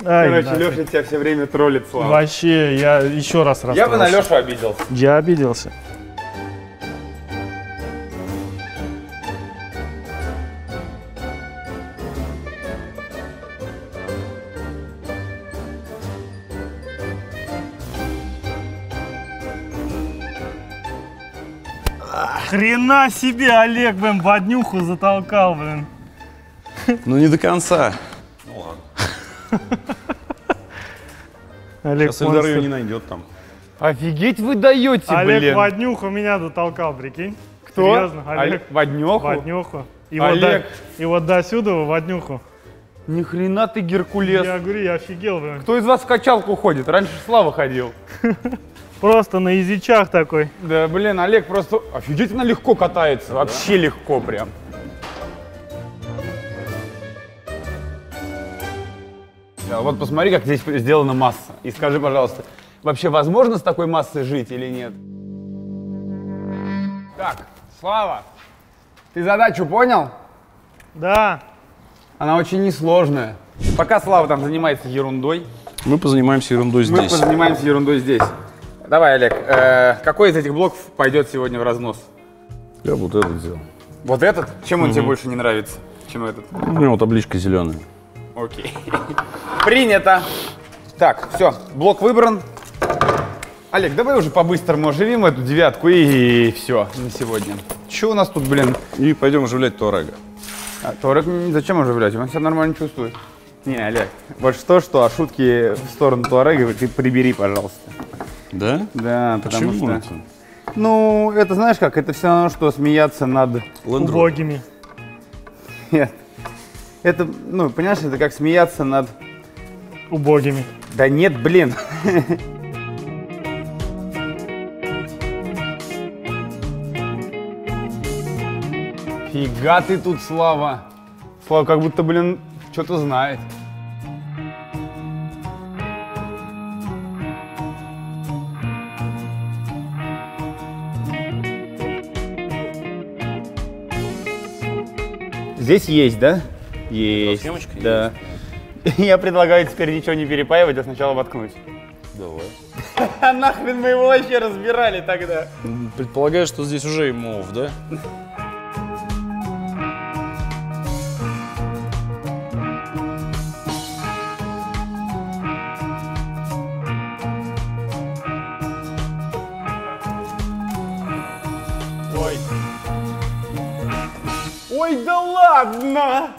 Ай,
Короче,
нафиг.
Леша тебя все время троллит, Слава.
Вообще, я еще раз
Я бы на
расстроился.
Лешу обиделся.
Я обиделся. Хрена себе, Олег, блин, воднюху затолкал, блин.
Ну, не до конца.
Олег,
Сейчас Эльдар ее не найдет там.
Офигеть вы даете,
Олег
блин.
воднюху меня затолкал, прикинь.
Кто?
Серьезно, Олег.
Воднеху?
Воднюху. И вот,
Олег.
до, и вот до сюда воднюху.
Ни хрена ты Геркулес.
Я говорю, я офигел, блин.
Кто из вас в качалку ходит? Раньше Слава ходил.
Просто на язычах такой.
Да, блин, Олег просто офигительно легко катается. Вообще легко прям. Да, вот посмотри, как здесь сделана масса. И скажи, пожалуйста, вообще возможно с такой массой жить или нет? Так, Слава, ты задачу понял?
Да.
Она очень несложная. Пока Слава там занимается ерундой,
Мы позанимаемся ерундой
мы
здесь.
позанимаемся ерундой здесь. Давай, Олег, э, какой из этих блоков пойдет сегодня в разнос?
Я вот этот сделал.
Вот этот? Чем он тебе больше не нравится, чем этот?
У вот табличка зеленая.
Окей. Принято. Так, все, блок выбран. Олег, давай уже по-быстрому оживим эту девятку и все на сегодня. Че у нас тут, блин?
И пойдем оживлять Туарега.
А, м, зачем оживлять? Он себя нормально чувствует. Не, Олег, вот что, что, а шутки в сторону Туарега ты прибери, пожалуйста.
Да?
Да, потому
Почему
что...
это?
Ну, это знаешь как, это все равно, что смеяться над...
Убогими.
Нет. Это, ну, понимаешь, это как смеяться над...
Убогими.
Да нет, блин. Фига ты тут, Слава. Слава, как будто, блин, что-то знает. Здесь есть, да? Есть.
Схемочка
да. Я предлагаю теперь ничего не перепаивать, а сначала воткнуть.
Давай.
А нахрен мы его вообще разбирали тогда?
Предполагаю, что здесь уже и мов, да?
Ой, да ладно!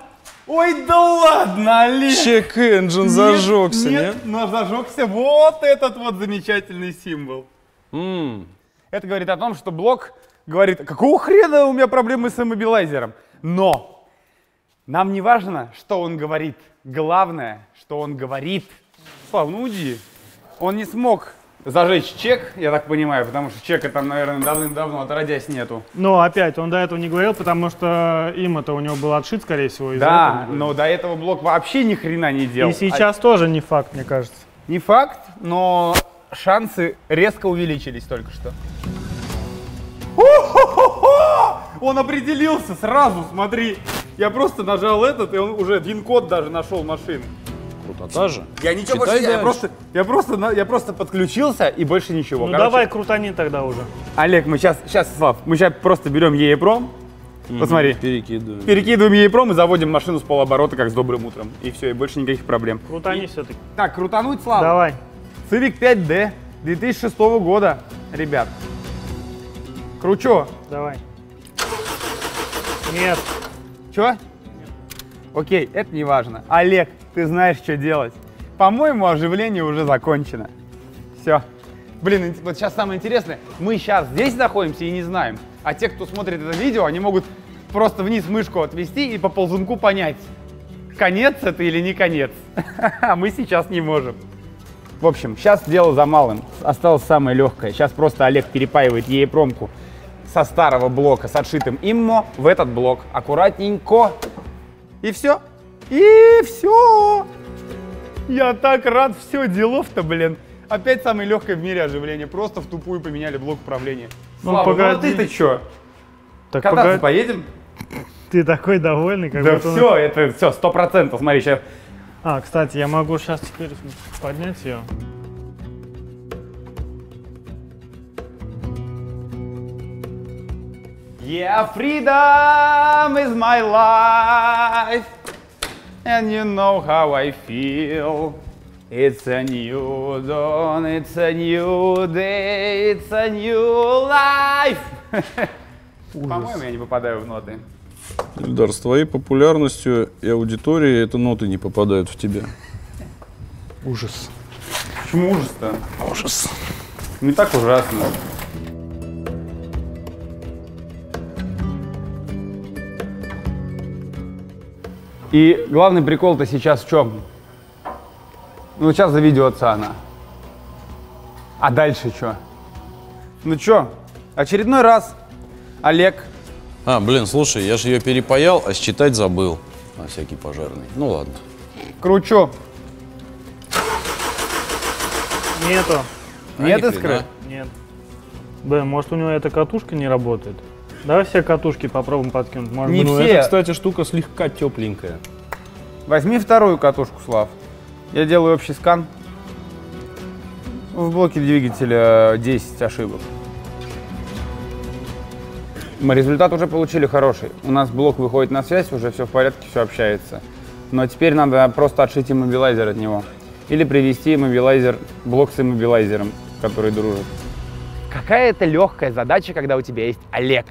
Ой, да ладно, Олег!
Чек engine зажегся,
нет?
нет?
но зажегся вот этот вот замечательный символ.
М,
Это говорит о том, что блок говорит, какого хрена у меня проблемы с иммобилайзером? Но нам не важно, что он говорит. Главное, что он говорит. Слав, ну уйди. Он не смог зажечь чек, я так понимаю, потому что чека там, наверное, давным-давно отродясь нету.
Но опять, он до этого не говорил, потому что им это у него был отшит, скорее всего, из-за
Да, но до этого блок вообще ни хрена не делал.
И сейчас тоже не факт, мне кажется.
А- не факт, но шансы резко увеличились только что. Он определился сразу, смотри. Я просто нажал этот, и он уже вин-код даже нашел машины.
Крутота же.
Я ничего
Читай
больше, я
дальше.
просто, я просто, на- я просто подключился и больше ничего.
Ну
Короче,
давай крутани тогда уже.
Олег, мы сейчас, сейчас, Слав, мы сейчас просто берем ЕЕПРОМ, посмотри,
Перекидываю.
перекидываем ЕЕПРОМ и заводим машину с полоборота, как с добрым утром. И все, и больше никаких проблем.
Крутани все-таки.
Так, крутануть, Слава.
Давай.
Civic 5D 2006 года, ребят. Кручу.
Давай. Нет.
Чё? Окей, это не важно. Олег, ты знаешь, что делать. По-моему, оживление уже закончено. Все. Блин, ин- вот сейчас самое интересное. Мы сейчас здесь находимся и не знаем. А те, кто смотрит это видео, они могут просто вниз мышку отвести и по ползунку понять, конец это или не конец. А мы сейчас не можем. В общем, сейчас дело за малым. Осталось самое легкое. Сейчас просто Олег перепаивает ей промку со старого блока с отшитым иммо в этот блок. Аккуратненько. И все. И все. Я так рад, все, делов-то, блин. Опять самое легкое в мире оживление. Просто в тупую поменяли блок управления.
Ну,
Слава, ну а
погоди.
ты-то что?
Так
Кататься
погоди.
поедем?
Ты такой довольный, как
Да
будто...
все, это все, сто процентов. Смотри, сейчас.
А, кстати, я могу сейчас теперь поднять ее.
Yeah, freedom is my life, and you know how I feel. It's a new dawn, it's a new day, it's a new life. По-моему, я не попадаю в ноты.
Ильдар, с твоей популярностью и аудиторией это ноты не попадают в тебя.
Ужас.
Почему ужас-то?
Ужас.
Не так ужасно. И главный прикол-то сейчас в чем? Ну, сейчас заведется она. А дальше что? Ну что, очередной раз Олег
А, блин, слушай, я же ее перепаял, а считать забыл. На всякий пожарный. Ну ладно.
кручу.
Нету.
А,
Нет
ни
искры?
Нет. Блин, может у него эта катушка не работает? Давай все катушки попробуем подкинуть. Может
Не
Ну,
все.
это, кстати, штука слегка тепленькая.
Возьми вторую катушку, Слав. Я делаю общий скан. В блоке двигателя 10 ошибок. Мы результат уже получили хороший. У нас блок выходит на связь, уже все в порядке, все общается. Но теперь надо просто отшить иммобилайзер от него. Или привести иммобилайзер, блок с иммобилайзером, который дружит. Какая это легкая задача, когда у тебя есть Олег.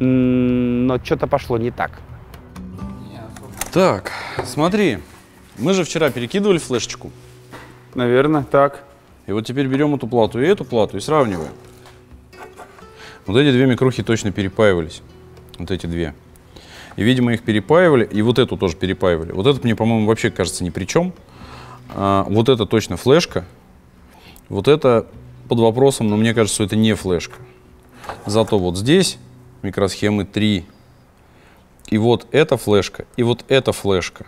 Но что-то пошло не так.
Так, смотри. Мы же вчера перекидывали флешечку.
Наверное, так.
И вот теперь берем эту плату и эту плату и сравниваем. Вот эти две микрухи точно перепаивались. Вот эти две. И, видимо, их перепаивали. И вот эту тоже перепаивали. Вот этот мне, по-моему, вообще кажется ни при чем. А, вот это точно флешка. Вот это под вопросом, но мне кажется, что это не флешка. Зато вот здесь микросхемы 3 и вот эта флешка, и вот эта флешка.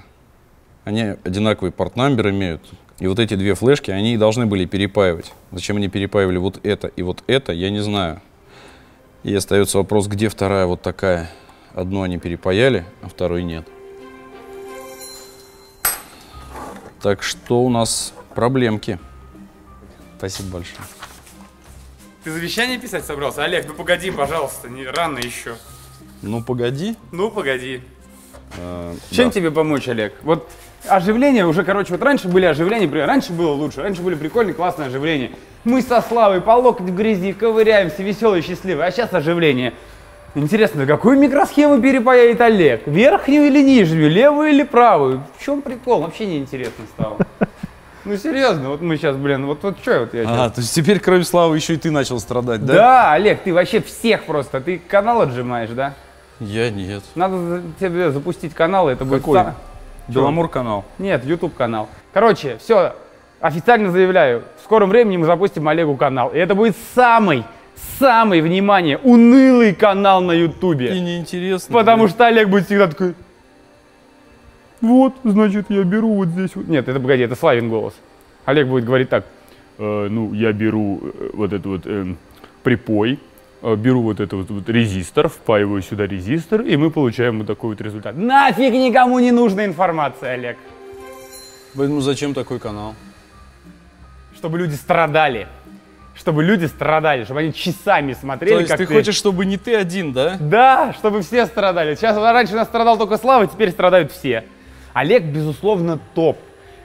Они одинаковый портнамбер имеют. И вот эти две флешки, они должны были перепаивать. Зачем они перепаивали вот это и вот это, я не знаю. И остается вопрос, где вторая вот такая. Одну они перепаяли, а второй нет. Так что у нас проблемки. Спасибо большое.
Ты завещание писать собрался? Олег, ну погоди, пожалуйста, не рано еще.
Ну, погоди.
Ну, погоди.
Э,
Чем
да.
тебе помочь, Олег? Вот оживление уже, короче, вот раньше были оживления, раньше было лучше, раньше были прикольные, классные оживления. Мы со Славой по локоть в грязи ковыряемся, веселые, счастливые, а сейчас оживление. Интересно, какую микросхему перепаяет Олег? Верхнюю или нижнюю, левую или правую? В чем прикол? Вообще неинтересно стало. Ну серьезно, вот мы сейчас, блин, вот, вот что вот я
А,
щас-
то есть теперь, кроме Славы, еще и ты начал страдать, да?
Да, Олег, ты вообще всех просто, ты канал отжимаешь, да?
Я нет.
Надо тебе запустить канал, и это будет...
Какой? Беломор канал.
Нет, YouTube канал. Короче, все, официально заявляю, в скором времени мы запустим Олегу канал. И это будет самый, самый, внимание, унылый канал на
И
Ютубе.
неинтересно.
Потому
блин.
что Олег будет всегда такой, вот, значит, я беру вот здесь. вот». Нет, это, погоди, это Славин голос. Олег будет говорить так, «Э, ну, я беру э, вот этот вот эм, припой, э, беру вот этот вот, вот резистор, впаиваю сюда резистор, и мы получаем вот такой вот результат. Нафиг никому не нужна информация, Олег.
Поэтому зачем такой канал?
чтобы люди страдали. Чтобы люди страдали, чтобы они часами смотрели,
То есть
как
ты хочешь, чтобы не ты один, да?
Да, чтобы все страдали. Сейчас раньше у нас страдал только Слава, теперь страдают все. Олег, безусловно, топ.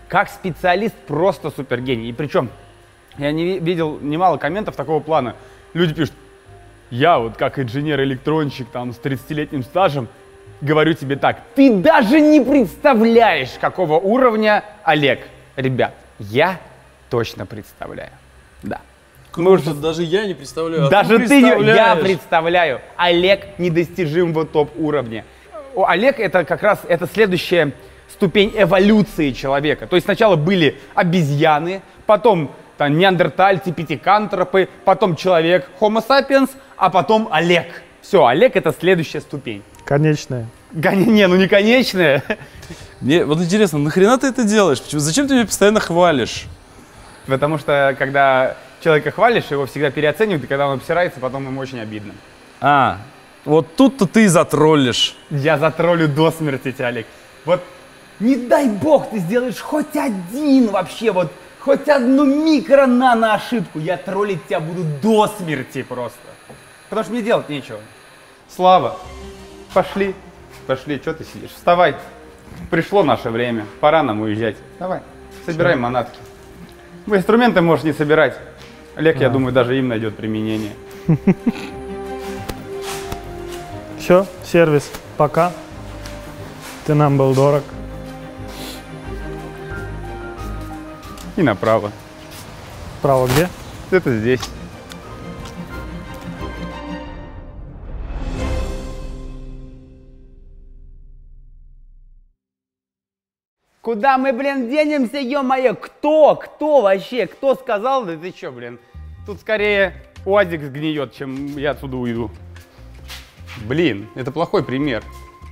Как специалист просто супергений. И причем я не ви- видел немало комментов такого плана. Люди пишут, я вот как инженер-электронщик там с 30-летним стажем говорю тебе так, ты даже не представляешь, какого уровня Олег. Ребят, я точно представляю. Да. Мы уже
даже я не представляю. а
даже ты, не- я представляю. Олег недостижимого топ-уровня. Олег это как раз это следующая ступень эволюции человека. То есть сначала были обезьяны, потом там, неандертальцы, пятикантропы, потом человек, homo sapiens, а потом Олег. Все, Олег это следующая ступень.
Конечная.
Гон- Не, ну не конечная.
Мне вот интересно, нахрена ты это делаешь? Почему- Зачем ты меня постоянно хвалишь?
Потому что когда человека хвалишь, его всегда переоценивают, и когда он обсирается, потом ему очень обидно.
А, вот тут-то ты и затроллишь.
Я затроллю до смерти тебя, Олег. Вот не дай бог ты сделаешь хоть один вообще, вот хоть одну микро-нано ошибку, я троллить тебя буду до смерти просто. Потому что мне делать нечего. Слава, пошли, пошли, что ты сидишь? Вставай, пришло наше время, пора нам уезжать. Давай, собирай манатки. Вы инструменты можешь не собирать. Олег, я думаю, даже им найдет применение.
Все, сервис, пока. Ты нам был дорог.
И направо.
Право где?
Это здесь. Куда мы, блин, денемся, ё-моё? Кто? Кто вообще? Кто сказал? Да ты чё, блин? Тут скорее УАЗик сгниет, чем я отсюда уйду. Блин, это плохой пример.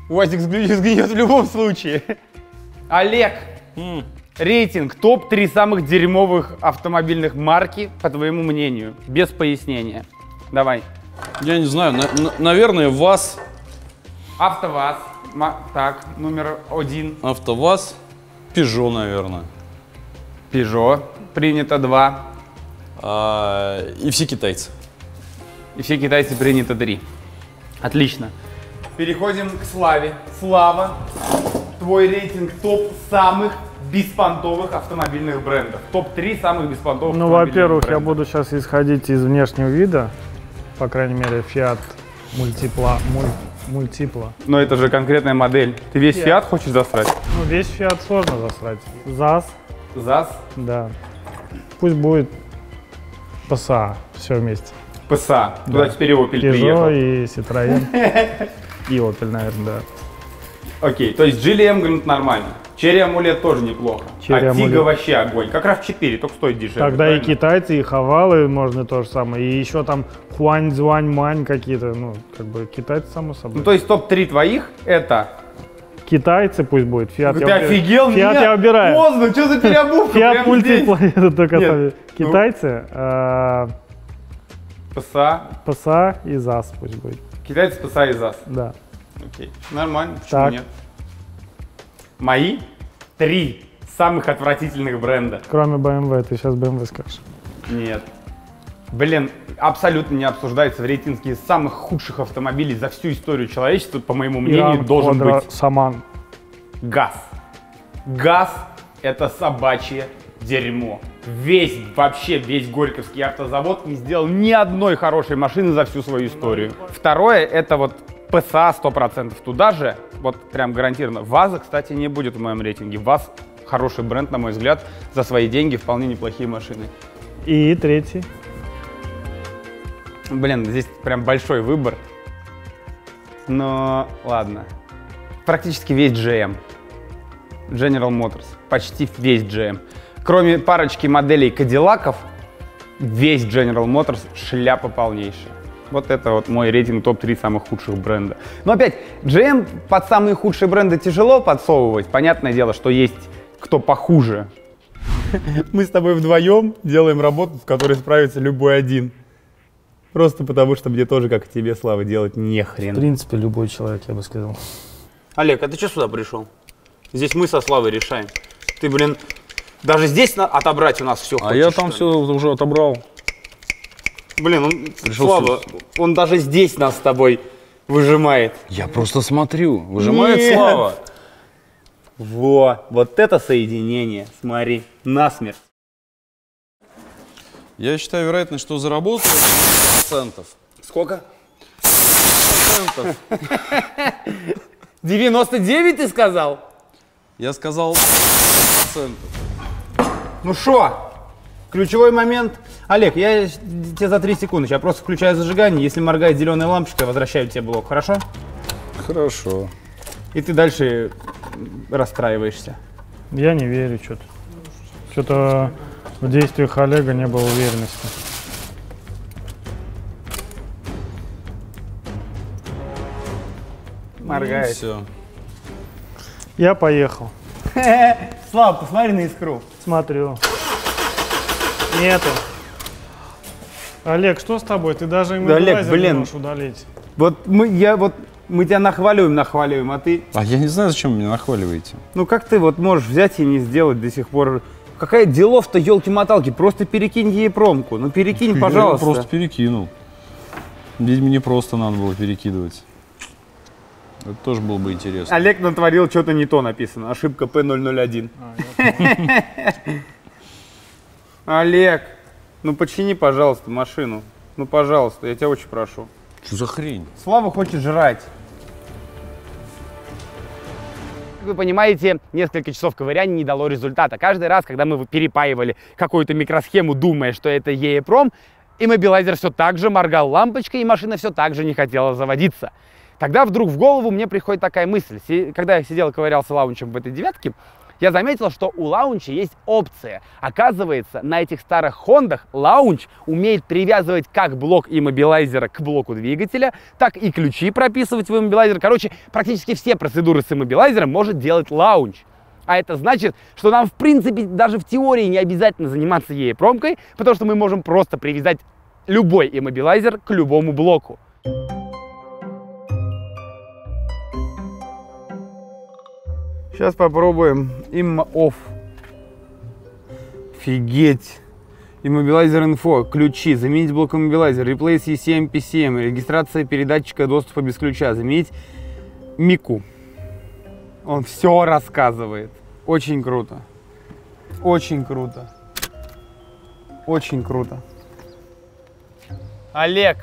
УАЗик сгни- сгниет в любом случае. Олег, рейтинг топ-3 самых дерьмовых автомобильных марки, по твоему мнению, без пояснения. Давай.
Я не знаю, на- на- наверное, ВАЗ,
АвтоВАЗ. Ма- Так, номер один.
АвтоВАЗ, Пежо, наверное.
Peugeot. Принято два.
А, и все китайцы.
И все китайцы принято три. Отлично. Переходим к Славе. Слава, твой рейтинг топ самых беспонтовых автомобильных брендов. Топ-3 самых беспонтовых
Ну, во-первых, я буду сейчас исходить из внешнего вида. По крайней мере, Fiat Multipla. Муль- Multipla.
Но это же конкретная модель. Ты весь
Я-
Fiat хочешь засрать?
Ну, весь Fiat сложно засрать. ЗАЗ,
ЗАЗ,
да. Пусть будет PSA, все вместе.
ПСА. Туда теперь Opel приехал.
Peugeot и Citroёn. И Opel, наверное, да.
Окей, то есть GLM, говорит, нормально. Черри амулет тоже неплохо.
Cherry
а Тига
Amulet.
вообще огонь. Как раз 4, только стоит дешевле.
Тогда и
правильно?
китайцы, и хавалы можно то же самое. И еще там хуань, зуань, мань какие-то. Ну, как бы китайцы, само собой.
Ну, то есть топ-3 твоих это...
Китайцы пусть будет. Фиат
Ты
я
офигел?
Фиат
Нет,
я убираю.
Поздно, что за переобувка?
Фиат
прямо здесь?
мультипла это только
Нет, ну.
Китайцы, э,
ПСА.
ПСА и ЗАС пусть будет.
Китайцы ПСА и ЗАС.
Да.
Окей. Нормально, почему
Так.
нет? Мои три самых отвратительных бренда.
Кроме BMW, ты сейчас BMW скажешь.
Нет. Блин, абсолютно не обсуждается в рейтинге самых худших автомобилей за всю историю человечества, по моему мнению,
Иран,
должен
Квадро,
быть
Саман.
ГАЗ. ГАЗ – это собачье дерьмо. Весь, вообще весь Горьковский автозавод не сделал ни одной хорошей машины за всю свою историю. Второе – это вот ПСА 100% туда же, вот прям гарантированно. ВАЗа, кстати, не будет в моем рейтинге. ВАЗ – хороший бренд, на мой взгляд, за свои деньги вполне неплохие машины.
И третий.
Блин, здесь прям большой выбор. Но ладно. Практически весь GM. General Motors. Почти весь GM. Кроме парочки моделей Кадиллаков, весь General Motors шляпа полнейшая. Вот это вот мой рейтинг топ-3 самых худших бренда. Но опять, GM под самые худшие бренды тяжело подсовывать. Понятное дело, что есть кто похуже. Мы с тобой вдвоем делаем работу, в которой справится любой один. Просто потому, что мне тоже, как и тебе, Слава, делать не
В
хрен.
принципе, любой человек, я бы сказал.
Олег, а ты что сюда пришел? Здесь мы со Славой решаем. Ты, блин, даже здесь отобрать у нас все
А я там все уже отобрал.
Блин, он,
Пришел
Слава, он даже здесь нас с тобой выжимает.
Я просто смотрю. Выжимает
Нет.
Слава.
Во, вот это соединение, смотри, насмерть.
Я считаю вероятность, что заработаю процентов.
Сколько?
Процентов.
99 ты сказал?
Я сказал процентов.
Ну что, ключевой момент. Олег, я тебе за 3 секунды, я просто включаю зажигание. Если моргает зеленая лампочка, я возвращаю тебе блок, хорошо?
Хорошо.
И ты дальше расстраиваешься.
Я не верю что-то. Что-то в действиях Олега не было уверенности.
Моргает.
Все.
Я поехал.
Слава, посмотри на искру.
Смотрю. Нету. Олег, что с тобой? Ты даже
Да, Олег,
иммобилайзер не
блин.
можешь удалить.
Вот мы, я вот, мы тебя нахваливаем, нахваливаем, а ты,
А я не знаю, зачем вы меня нахваливаете.
ну как ты вот можешь взять и не сделать до сих пор? Какая делов-то, елки-моталки, просто перекинь ей промку, ну перекинь, пожалуйста.
Я просто перекинул. Видимо, не просто надо было перекидывать. Это тоже было бы интересно.
Олег натворил, что-то не то написано, ошибка P001. Олег, ну почини, пожалуйста, машину. Ну, пожалуйста, я тебя очень прошу.
Что за хрень?
Слава хочет жрать. Как вы понимаете, несколько часов ковыряния не дало результата. Каждый раз, когда мы перепаивали какую-то микросхему, думая, что это ЕЕПРОМ, иммобилайзер все так же моргал лампочкой, и машина все так же не хотела заводиться. Тогда вдруг в голову мне приходит такая мысль. Когда я сидел и ковырялся лаунчем в этой девятке, я заметил, что у Launch а есть опция. Оказывается, на этих старых Хондах Launch умеет привязывать как блок иммобилайзера к блоку двигателя, так и ключи прописывать в иммобилайзер. Короче, практически все процедуры с иммобилайзером может делать Launch. А это значит, что нам, в принципе, даже в теории не обязательно заниматься ей промкой, потому что мы можем просто привязать любой иммобилайзер к любому блоку. Сейчас попробуем имма off. Офигеть. Иммобилайзер инфо, ключи, заменить блок иммобилайзер, replace ECM PCM, регистрация передатчика доступа без ключа, заменить Мику. Он все рассказывает. Очень круто. Очень круто. Очень круто. Олег,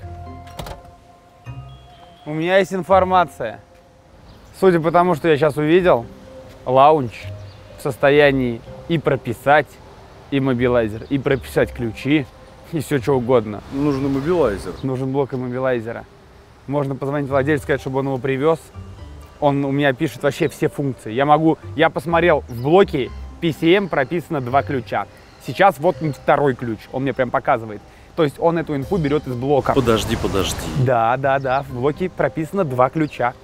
у меня есть информация. Судя по тому, что я сейчас увидел, Launch в состоянии и прописать иммобилайзер, и прописать ключи, и все что угодно.
Нужен мобилайзер.
Нужен блок иммобилайзера. Можно позвонить владельцу, сказать, чтобы он его привез. Он у меня пишет вообще все функции. Я могу, я посмотрел в блоке PCM прописано два ключа. Сейчас вот второй ключ, он мне прям показывает. То есть он эту инфу берет из блока.
Подожди, подожди.
Да, да, да, в блоке прописано два ключа.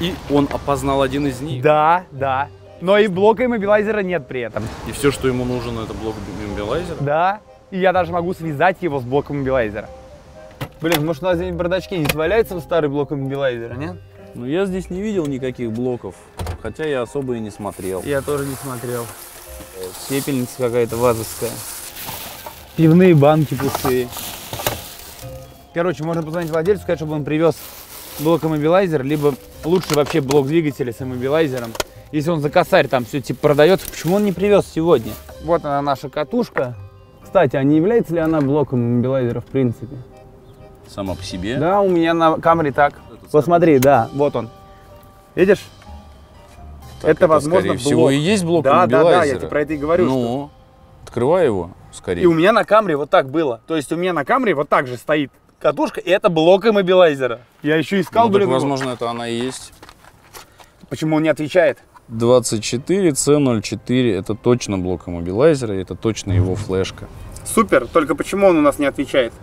И он опознал один из них.
Да, да. Но и блока иммобилайзера нет при этом.
И все, что ему нужен, это блок иммобилайзера.
Да. И я даже могу связать его с блоком иммобилайзера. Блин, может у нас здесь в бардачке не сваляется старый блок иммобилайзера, нет?
Ну, я здесь не видел никаких блоков, хотя я особо и не смотрел.
Я тоже не смотрел. Пепельница какая-то вазовская. Пивные банки пустые. Короче, можно позвонить владельцу, сказать, чтобы он привез блок иммобилайзер, либо лучше вообще блок двигателя с иммобилайзером. Если он за косарь там все типа продается, почему он не привез сегодня? Вот она наша катушка. Кстати, а не является ли она блоком иммобилайзера в принципе?
Сама по себе?
Да, у меня на камере так. Посмотри, да, вот он. Видишь?
Так
это, возможно,
скорее всего,
блок.
и есть блок
Да, да, да, я тебе про это и говорю. что-
Ну, открывай его скорее.
И у меня на камере вот так было. То есть у меня на камере вот так же стоит катушка, и это блок иммобилайзера. Я еще искал,
Ну, так,
блин, его.
возможно, это она и есть.
Почему он не отвечает?
24C04 это точно блок иммобилайзера, и это точно его флешка.
Супер, только почему он у нас не отвечает?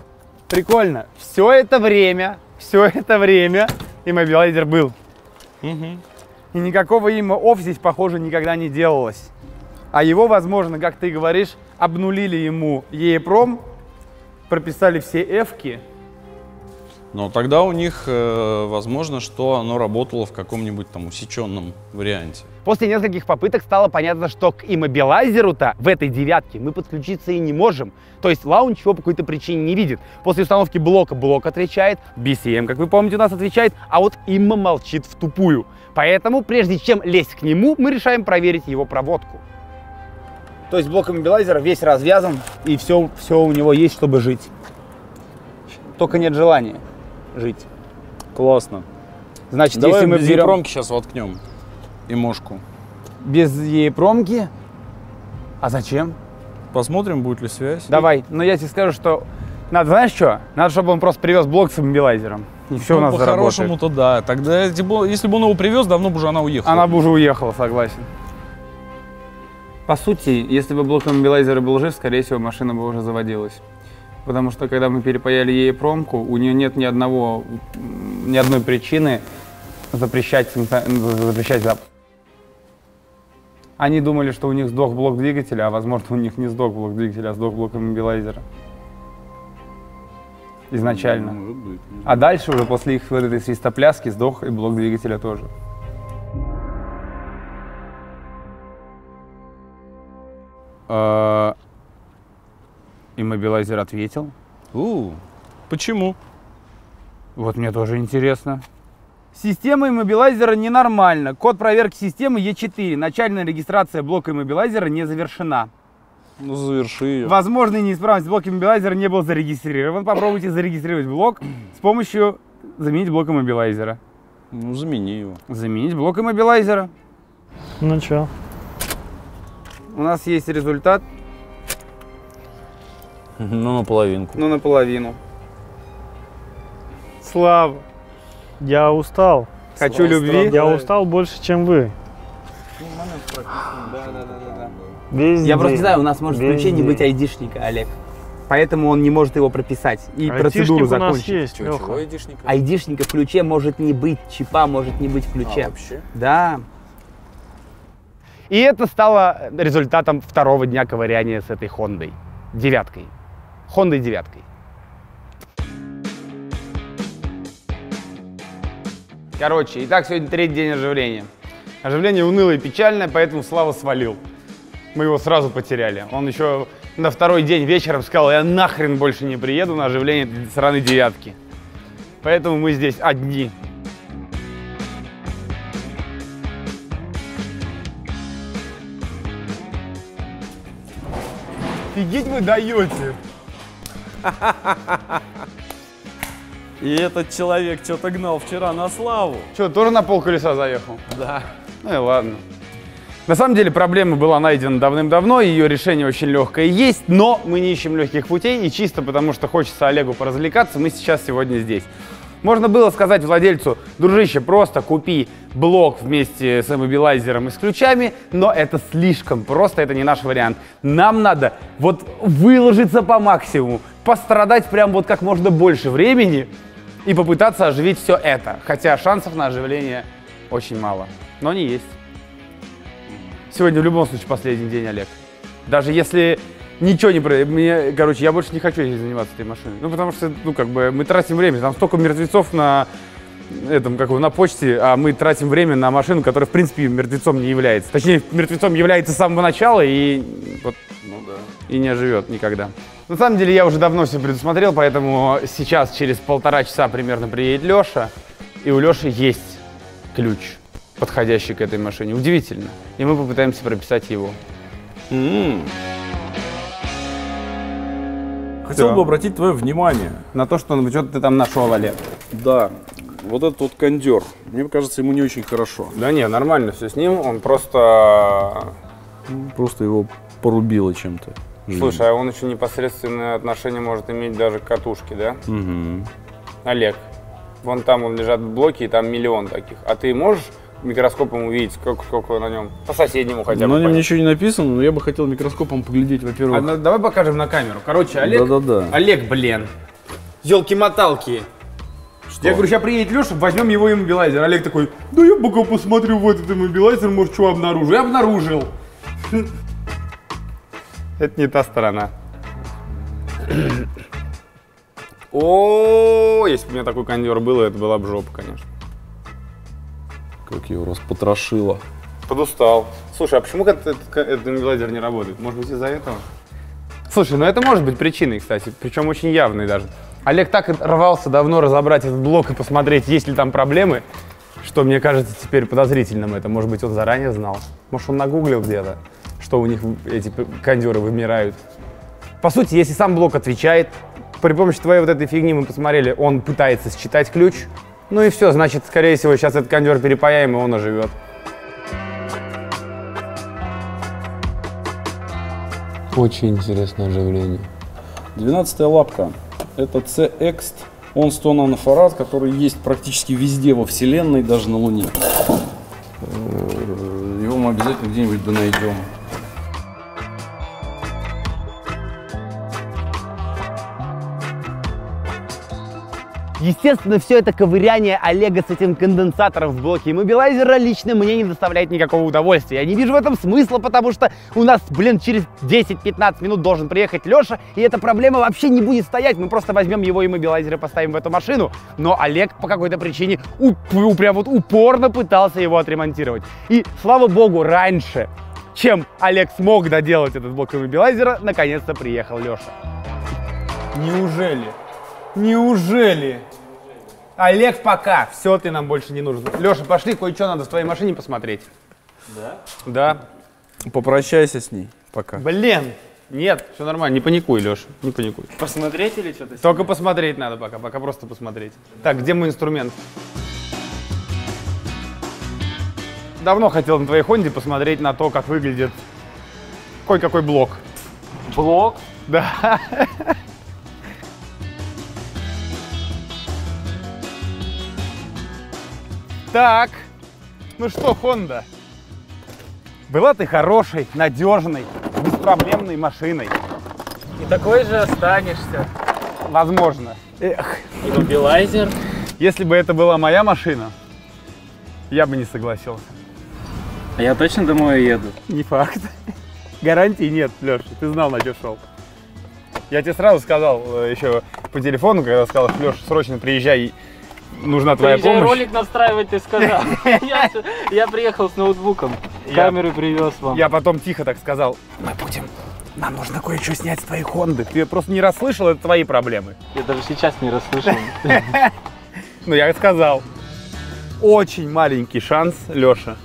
Прикольно. Все это время, все это время иммобилайзер был. И никакого има оф здесь, похоже, никогда не делалось. А его, возможно, как ты говоришь, обнулили ему ЕЕПРОМ, прописали все эфки.
Но тогда у них, э, возможно, что оно работало в каком-нибудь там усеченном варианте.
После нескольких попыток стало понятно, что к иммобилайзеру-то в этой девятке мы подключиться и не можем. То есть лаунч его по какой-то причине не видит. После установки блока блок отвечает, BCM, как вы помните, у нас отвечает, а вот имма молчит в тупую. Поэтому, прежде чем лезть к нему, мы решаем проверить его проводку. То есть блок иммобилайзера весь развязан, и все, все у него есть, чтобы жить. Только нет желания жить.
Классно.
Значит,
Давай
если мы берем
сейчас воткнем. И мошку.
без ей-промки, а зачем?
Посмотрим, будет ли связь.
Давай, но я тебе скажу, что надо, знаешь что? Надо, чтобы он просто привез блок с иммобилайзером. И все у
Ну,
нас заработает.
По-хорошему-то да. Тогда, если бы если бы он его привез, давно бы уже она уехала.
Она бы уже уехала, согласен. По сути, если бы блок иммобилайзера был жив, скорее всего, машина бы уже заводилась. Потому что, когда мы перепаяли ей промку, у нее нет ни одного, ни одной причины запрещать, запрещать запуск. Они думали, что у них сдох блок двигателя, а возможно у них не сдох блок двигателя, а сдох блок иммобилайзера. Изначально.
Может быть. не
А дальше уже после их вот этой свистопляски сдох и блок двигателя тоже. А, Иммобилайзер ответил.
У, Почему?
Вот мне тоже интересно. Система иммобилайзера ненормальна. Код проверки системы Е4. Начальная регистрация блока иммобилайзера не завершена.
Ну, заверши ее.
Возможная неисправность блока иммобилайзера не был зарегистрирован. Попробуйте зарегистрировать блок с помощью заменить блок иммобилайзера.
Ну, замени его.
Заменить блок иммобилайзера.
Ну чё?
У нас есть результат,
Ну, наполовинку.
но наполовину. Слава.
Я устал.
Хочу любви.
Я устал больше, чем вы. Весь
Я просто не знаю, у нас может
Весь
включение не быть айдишника, Олег. Поэтому он не может его прописать и
Айтишник
процедуру
у нас
закончить.
есть, Лёха.
чего айдишника?
Айдишника в ключе может не быть, чипа может не быть в
А,
ключе.
вообще?
Да. И это стало результатом второго дня ковыряния с этой Хондой. Девяткой. Хондой девяткой. Короче, итак, сегодня третий день оживления. Оживление унылое и печальное, поэтому Слава свалил. Мы его сразу потеряли. Он еще на второй день вечером сказал, я нахрен больше не приеду на оживление сраной девятки. Поэтому мы здесь одни. Офигеть вы даете.
И этот человек что-то гнал вчера на славу.
Что, тоже на пол колеса заехал? Да. Ну и ладно. На самом деле проблема была найдена давным-давно, ее решение очень легкое есть, но мы не ищем легких путей, и чисто потому что хочется Олегу поразвлекаться, мы сейчас сегодня здесь. Можно было сказать владельцу, дружище, просто купи блок вместе с иммобилайзером и с ключами, но это слишком просто, это не наш вариант. Нам надо вот выложиться по максимуму, пострадать прям вот как можно больше времени и попытаться оживить все это. Хотя шансов на оживление очень мало, но они есть. Сегодня в любом случае последний день, Олег. Даже если ничего не произойдет, короче, я больше не хочу этим заниматься этой машиной. Ну, потому что, ну, как бы, мы тратим время, там столько мертвецов на этом, как его, на почте, а мы тратим время на машину, которая, в принципе, мертвецом не является. Точнее, мертвецом является с самого начала и вот
Ну да.
и не оживет никогда. На самом деле я уже давно все предусмотрел, поэтому сейчас через полтора часа примерно приедет Леша, и у Леши есть ключ, подходящий к этой машине. Удивительно. И мы попытаемся прописать его.
М. Хотел
Всё.
бы обратить твое внимание.
На то, что что ты там нашел, Олег.
Да. Вот этот вот кондер. Мне кажется, ему не очень хорошо.
Да не, нормально все с ним, он просто...
Просто его порубило чем-то.
Слушай, а он еще непосредственное отношение может иметь даже к катушке, да?
Мгм.
Олег, вон там вон лежат блоки, и там миллион таких. А ты можешь микроскопом увидеть, сколько, сколько на нем? По соседнему хотя бы.
На нем
понять?
ничего не написано, но я бы хотел микроскопом поглядеть,
А,
во-первых.
ну, давай покажем на камеру. Короче, Олег...
Да-да-да.
Олег, блин. Елки-моталки. Я говорю, сейчас приедет Леша, возьмем его иммобилайзер. Олег такой, да я пока посмотрю в этот иммобилайзер, может, что обнаружу. Я обнаружил. Это не та сторона. О, если бы у меня такой кондер был, это была бы жопа, конечно.
Как его распотрошило.
Подустал. Слушай, а почему этот, этот, иммобилайзер не работает? Может быть, из-за этого? Слушай, ну это может быть причиной, кстати, причем очень явной даже. Олег так и рвался давно разобрать этот блок и посмотреть, есть ли там проблемы, что мне кажется теперь подозрительным это. Может быть, он заранее знал. Может, он нагуглил где-то, что у них эти кондеры вымирают. По сути, если сам блок отвечает, при помощи твоей вот этой фигни мы посмотрели, он пытается считать ключ, ну и все, значит, скорее всего, сейчас этот кондер перепаяем, и он оживет.
Очень интересное оживление.
12 лапка. Это C-Ext. Он 100 нанофарад, который есть практически везде во Вселенной, даже на Луне. Э, Его мы обязательно где-нибудь да найдем.
Естественно, все это ковыряние Олега с этим конденсатором в блоке иммобилайзера лично мне не доставляет никакого удовольствия. Я не вижу в этом смысла, потому что у нас, блин, через 10-15 минут должен приехать Леша, и эта проблема вообще не будет стоять. Мы просто возьмем его иммобилайзер и поставим в эту машину. Но Олег по какой-то причине уп- прям вот упорно пытался его отремонтировать. И, слава богу, раньше, чем Олег смог доделать этот блок иммобилайзера, наконец-то приехал Леша. Неужели? Неужели? Олег, пока. Все, ты нам больше не нужен. Леша, пошли, кое-что надо в твоей машине посмотреть. Да? Да.
Попрощайся с ней пока.
Блин. Нет, все нормально, не паникуй, Леша, не паникуй.
Посмотреть или что-то?
Только посмотреть надо пока, пока просто посмотреть. Так, где мой инструмент? Давно хотел на твоей Хонде посмотреть на то, как выглядит кой-какой блок.
Блок.
Да. Так, ну что, Honda? Была ты хорошей, надежной, беспроблемной машиной.
И такой же останешься.
Возможно. Эх,
Иммобилайзер.
если бы это была моя машина, я бы не согласился.
А я точно домой еду.
Не факт. Гарантии нет, Леша, ты знал, на что шел. Я тебе сразу сказал э, еще по телефону, когда сказал, Леша, срочно приезжай, нужна твоя
Приезжай
помощь.
ролик настраивать, ты сказал. Я, я приехал с ноутбуком. Камеру привез вам.
Я потом тихо так сказал, мы будем, нам нужно кое-что снять с твоей Хонды. Ты просто не расслышал, это твои проблемы.
Я даже сейчас не расслышал.
Ну, я сказал. Очень маленький шанс, Леша,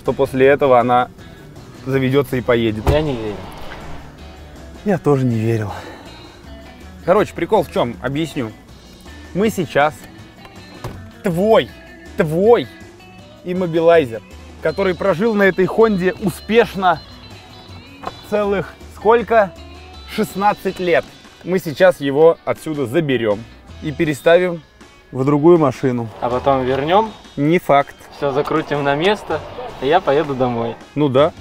что после этого она заведется и поедет.
Я не верю.
Я тоже не верил. Короче, прикол в чем? Объясню. Мы сейчас твой, твой иммобилайзер, который прожил на этой Хонде успешно целых сколько? 16 лет. Мы сейчас его отсюда заберем и переставим в другую машину.
А потом вернем,
Не факт.
все закрутим на место, и я поеду домой.
Ну да.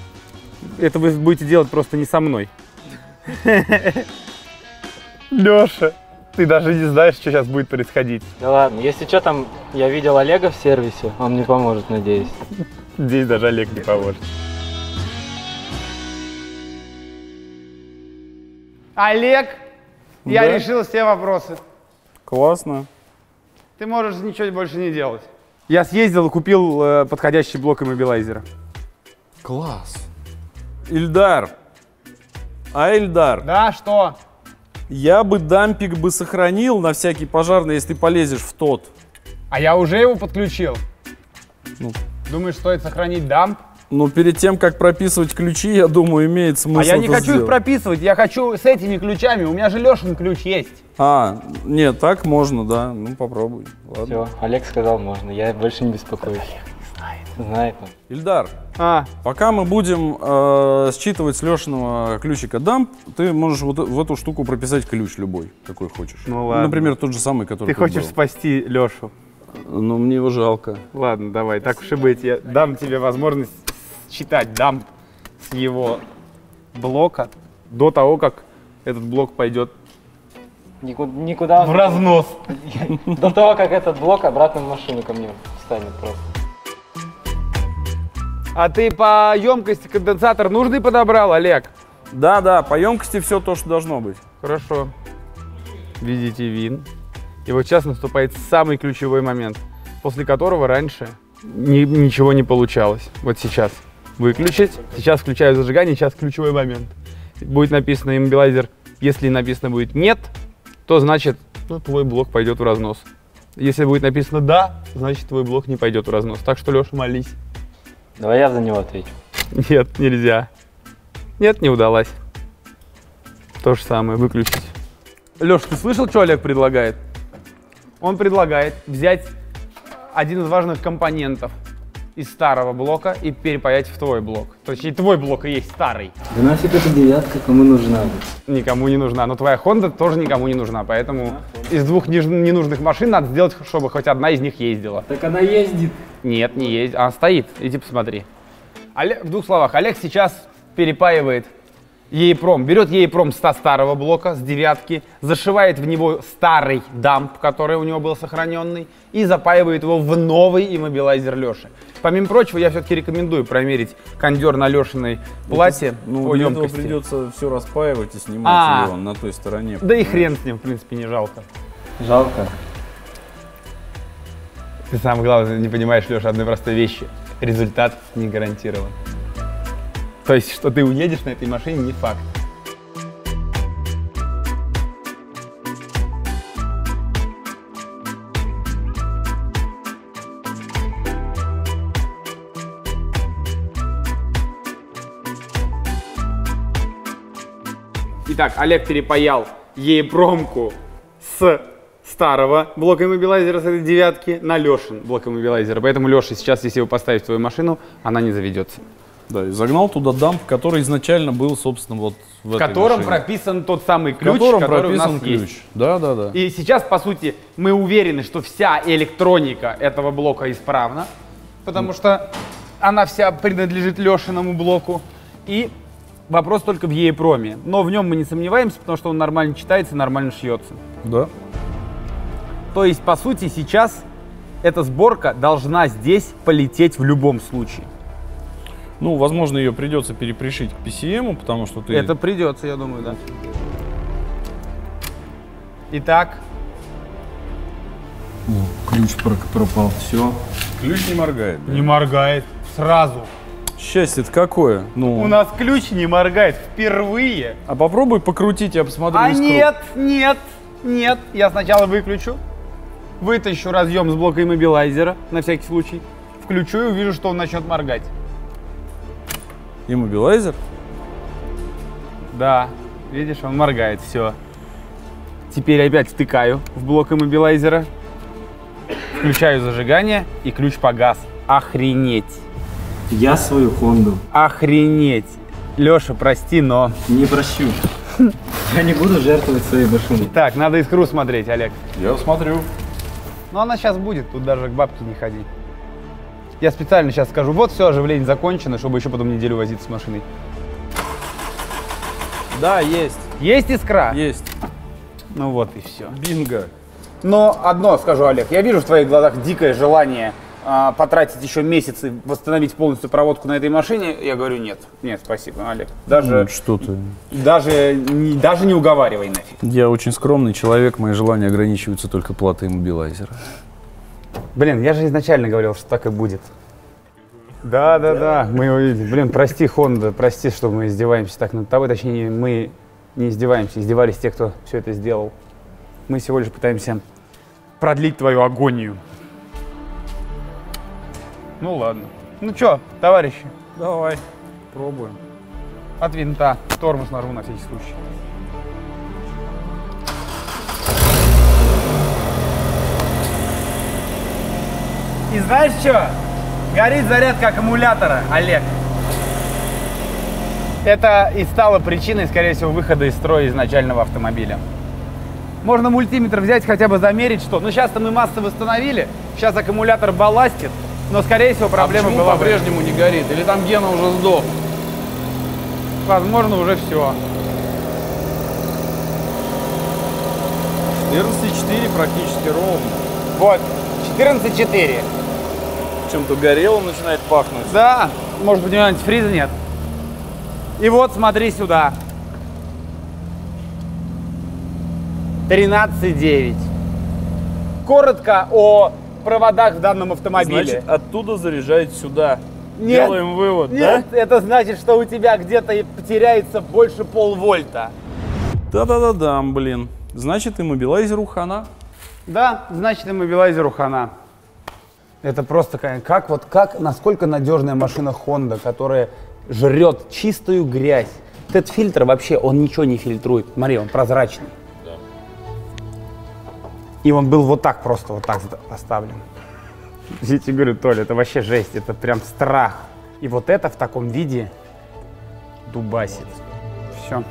Это вы будете делать просто не со мной. Леша, ты даже не знаешь, что сейчас будет происходить.
Да ладно, если что там, я видел Олега в сервисе, он мне поможет, надеюсь.
Здесь даже Олег не поможет. Олег, я
Да?
решил все вопросы.
Классно.
Ты можешь ничего больше не делать. Я съездил и купил э, подходящий блок иммобилайзера.
Класс. Ильдар. А, Ильдар,
Да, что?
Я бы дампик бы сохранил на всякий пожарный, если ты полезешь в тот.
А я уже его подключил.
Ну.
Думаешь, стоит сохранить дамп?
Но перед тем, как прописывать ключи, я думаю, имеет смысл
а я не
это
хочу их
сделать.
прописывать, я хочу с этими ключами. У меня же Лешин ключ есть.
А, нет, так можно, да. Ну, попробуй. Ладно.
Все, Олег сказал можно, я больше не беспокоюсь. Знает он.
Ильдар,
А,
пока мы будем э, считывать с Лешиного ключика дамп, ты можешь вот в эту штуку прописать ключ любой, какой хочешь.
Ну ладно.
Например, тот же самый, который
ты хочешь
был.
спасти Лешу.
Ну, мне его жалко.
Ладно, давай, так уж и быть. Я дам тебе возможность считать дамп с его блока до того, как этот блок пойдет
Никуда, никуда
в разнос.
До того, как этот блок обратно в машину ко мне встанет просто.
А ты по емкости конденсатор нужный подобрал, Олег?
Да, да, по емкости все то, что должно быть.
Хорошо. Видите вин. И вот сейчас наступает самый ключевой момент, после которого раньше ни- ничего не получалось. Вот сейчас выключить, сейчас включаю зажигание, сейчас ключевой момент. Будет написано иммобилайзер. Если написано будет нет, то значит ну, твой блок пойдет в разнос. Если будет написано да, значит твой блок не пойдет в разнос. Так что, Леша, молись.
Давай я за него отвечу.
Нет, нельзя. Нет, не удалось. То же самое, выключить. Леш, ты слышал, что Олег предлагает? Он предлагает взять один из важных компонентов из старого блока и перепаять в твой блок. Точнее, твой блок и есть старый.
Да нафиг эта девятка, кому нужна?
Никому не нужна. Но твоя Honda тоже никому не нужна. Поэтому из двух ненужных машин надо сделать, чтобы хоть одна из них ездила.
Так она ездит.
Нет, не ездит. Она стоит. Иди посмотри. Олег, в двух словах. Олег сейчас перепаивает Ейпром. Берет Ейпром со старого блока, с девятки, зашивает в него старый дамп, который у него был сохраненный, и запаивает его в новый иммобилайзер Леши. Помимо прочего, я все-таки рекомендую проверить кондер на Лешиной платье
Ну,
по
для этого
емкости.
придется все распаивать и снимать
А.
его на той стороне.
Да и хрен с ним, в принципе, не жалко.
Жалко.
Ты самое главное не понимаешь, Леша, одной простой вещи. Результат не гарантирован. То есть, что ты уедешь на этой машине, не факт. Итак, Олег перепаял ей-промку с старого блока иммобилайзера с этой девятки на Лешин блок иммобилайзера. Поэтому Леша сейчас, если его поставить в твою машину, она не заведется.
Да, и загнал туда дамп, который изначально был, собственно, вот в,
В
этой
котором
машине.
прописан тот самый
В
ключ,
котором
который у нас
прописан ключ.
есть.
Да, да, да.
И сейчас, по сути, мы уверены, что вся электроника этого блока исправна, потому что она вся принадлежит Лешиному блоку. И вопрос только в ЕПРОМе. Но в нем мы не сомневаемся, потому что он нормально читается, нормально шьется.
Да.
То есть, по сути, сейчас эта сборка должна здесь полететь в любом случае.
Ну, возможно, ее придется перепришить к PCM, потому что ты...
Это придется, я думаю, да. Итак,
Ключ пропал, все.
Ключ не моргает. да?
не моргает сразу.
Счастье-то какое? Ну,
У нас ключ не моргает впервые.
а попробуй покрутить, я посмотрю
А
из круга.
нет, нет, нет. Я сначала выключу, вытащу разъем с блока иммобилайзера, на всякий случай, включу и увижу, что он начнет моргать.
Иммобилайзер?
Да, видишь, он моргает, все. Теперь опять втыкаю в блок иммобилайзера, включаю зажигание и ключ погас. Охренеть,
Я свою Хонду
охренеть. Леша, прости, но...
не прощу. Я не буду жертвовать своей машиной.
Так, надо искру смотреть, Олег.
Я смотрю.
Но она сейчас будет, тут даже к бабке не ходи. Я специально сейчас скажу, вот все, оживление закончено, чтобы еще потом неделю возиться с машиной.
Да, есть.
Есть искра?
Есть.
Ну вот и все.
Бинго.
Но одно скажу, Олег, я вижу в твоих глазах дикое желание а, потратить еще месяц и восстановить полностью проводку на этой машине. Я говорю, нет, нет, спасибо, Олег. Даже,
Ну, что ты.
даже, не, даже не уговаривай нафиг.
Я очень скромный человек, мои желания ограничиваются только платой иммобилайзера.
Блин, я же изначально говорил, что так и будет. Да, да, да, мы его видели. Блин, прости, Хонда, прости, что мы издеваемся так над тобой. Точнее, мы не издеваемся, издевались те, кто все это сделал. Мы всего лишь пытаемся продлить твою агонию. Ну ладно. Ну что, товарищи,
Давай, пробуем.
от винта. Тормоз нажму на всякий случай. И знаешь что? Горит зарядка аккумулятора, Олег. Это и стало причиной, скорее всего, выхода из строя изначального автомобиля. Можно мультиметр взять, хотя бы замерить, что. Ну, сейчас-то мы массы восстановили, сейчас аккумулятор балластит, но, скорее всего, проблема
а
была бы-
по-прежнему не горит? Или там Гена уже сдох?
Возможно, уже все.
14,4 практически ровно.
Вот, 14,4.
Чем-то горело начинает пахнуть.
Да, может быть, у него антифриза нет. И вот, смотри сюда. 13,9. Коротко о проводах в данном автомобиле.
Значит, оттуда заряжает сюда.
Нет.
Делаем вывод,
Нет, это значит, что у тебя где-то и потеряется больше полвольта.
да? Да-да-да-да, блин. Значит, иммобилайзеру хана.
Да, значит, иммобилайзеру хана. Это просто как, вот как, насколько надежная машина Honda, которая жрет чистую грязь. Этот фильтр вообще, он ничего не фильтрует. Смотри, он прозрачный. И он был вот так просто, вот так поставлен. Я тебе говорю, Толя, это вообще жесть, это прям страх. И вот это в таком виде дубасит. Все.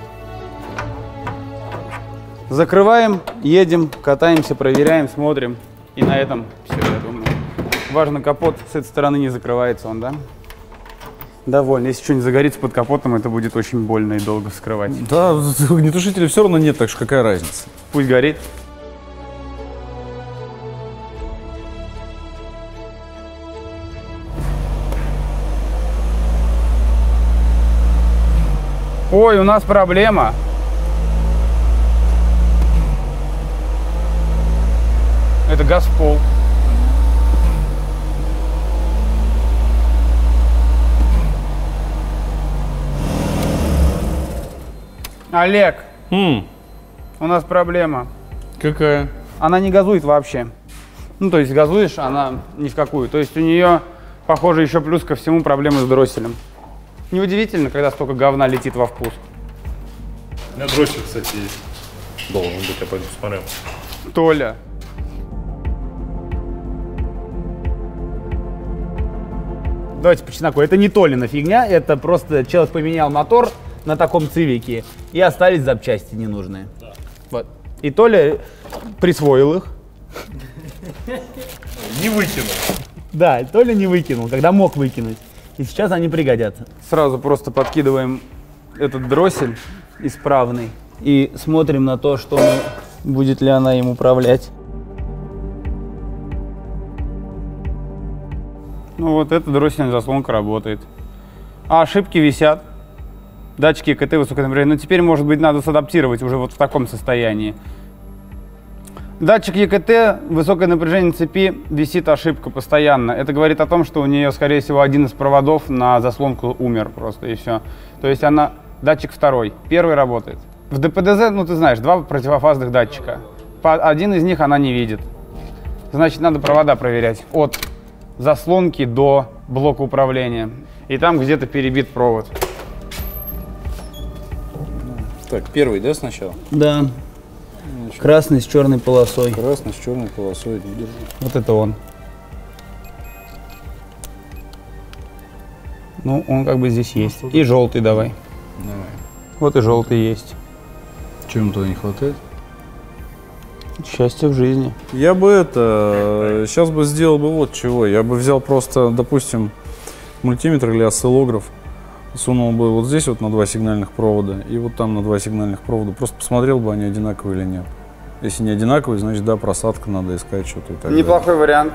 Закрываем, едем, катаемся, проверяем, смотрим. И на этом все. Важно, капот с этой стороны не закрывается он, да? Довольно. Если что-нибудь загорится под капотом, это будет очень больно и долго вскрывать.
Да, огнетушителя все равно нет, так что какая разница?
Пусть горит. Ой, у нас проблема. Это газ в пол. Олег,
Хм,
у нас проблема.
какая?
Она не газует вообще. Ну, то есть газуешь, она ни в какую. То есть у нее, похоже, еще плюс ко всему проблемы с дросселем. Неудивительно, когда столько говна летит во впуск.
У меня дроссель, кстати, есть. Должен быть, я пойду посмотрю.
Толя. Давайте по чесноку. Это не Толина фигня, это просто человек поменял мотор на таком цивике и остались запчасти ненужные. Вот. И Толя присвоил их.
Не выкину.
Да, Толя не выкинул, когда мог выкинуть. И сейчас они пригодятся. Сразу просто подкидываем этот дроссель исправный и смотрим на то, что мы- будет ли она им управлять. Ну вот эта дроссельная заслонка работает. А ошибки висят. Датчики КТ высокой напряжения. Но теперь, может быть, надо садаптировать уже вот в таком состоянии. Датчик ЕКТ, высокое напряжение цепи, висит ошибка постоянно. Это говорит о том, что у нее, скорее всего, один из проводов на заслонку умер просто, и все. То есть она, датчик второй, первый работает. В ДПДЗ, ну ты знаешь, два противофазных датчика. По- один из них она не видит. Значит, надо провода проверять от заслонки до блока управления. И там где-то перебит провод.
Так, первый, да, сначала?
Да. Красный с черной полосой.
Красный с черной полосой. Держи.
Вот это он. Ну, он как бы здесь есть. И желтый давай.
Давай.
Вот и желтый есть.
Чем туда не хватает?
Счастье в жизни.
Я бы это, сейчас бы сделал бы вот чего. Я бы взял просто, допустим, мультиметр или осциллограф, сунул бы вот здесь вот на два сигнальных провода и вот там на два сигнальных провода. Просто посмотрел бы, они одинаковые или нет. Если не одинаковые, значит, да, просадка, надо искать что-то и так далее.
Неплохой вариант.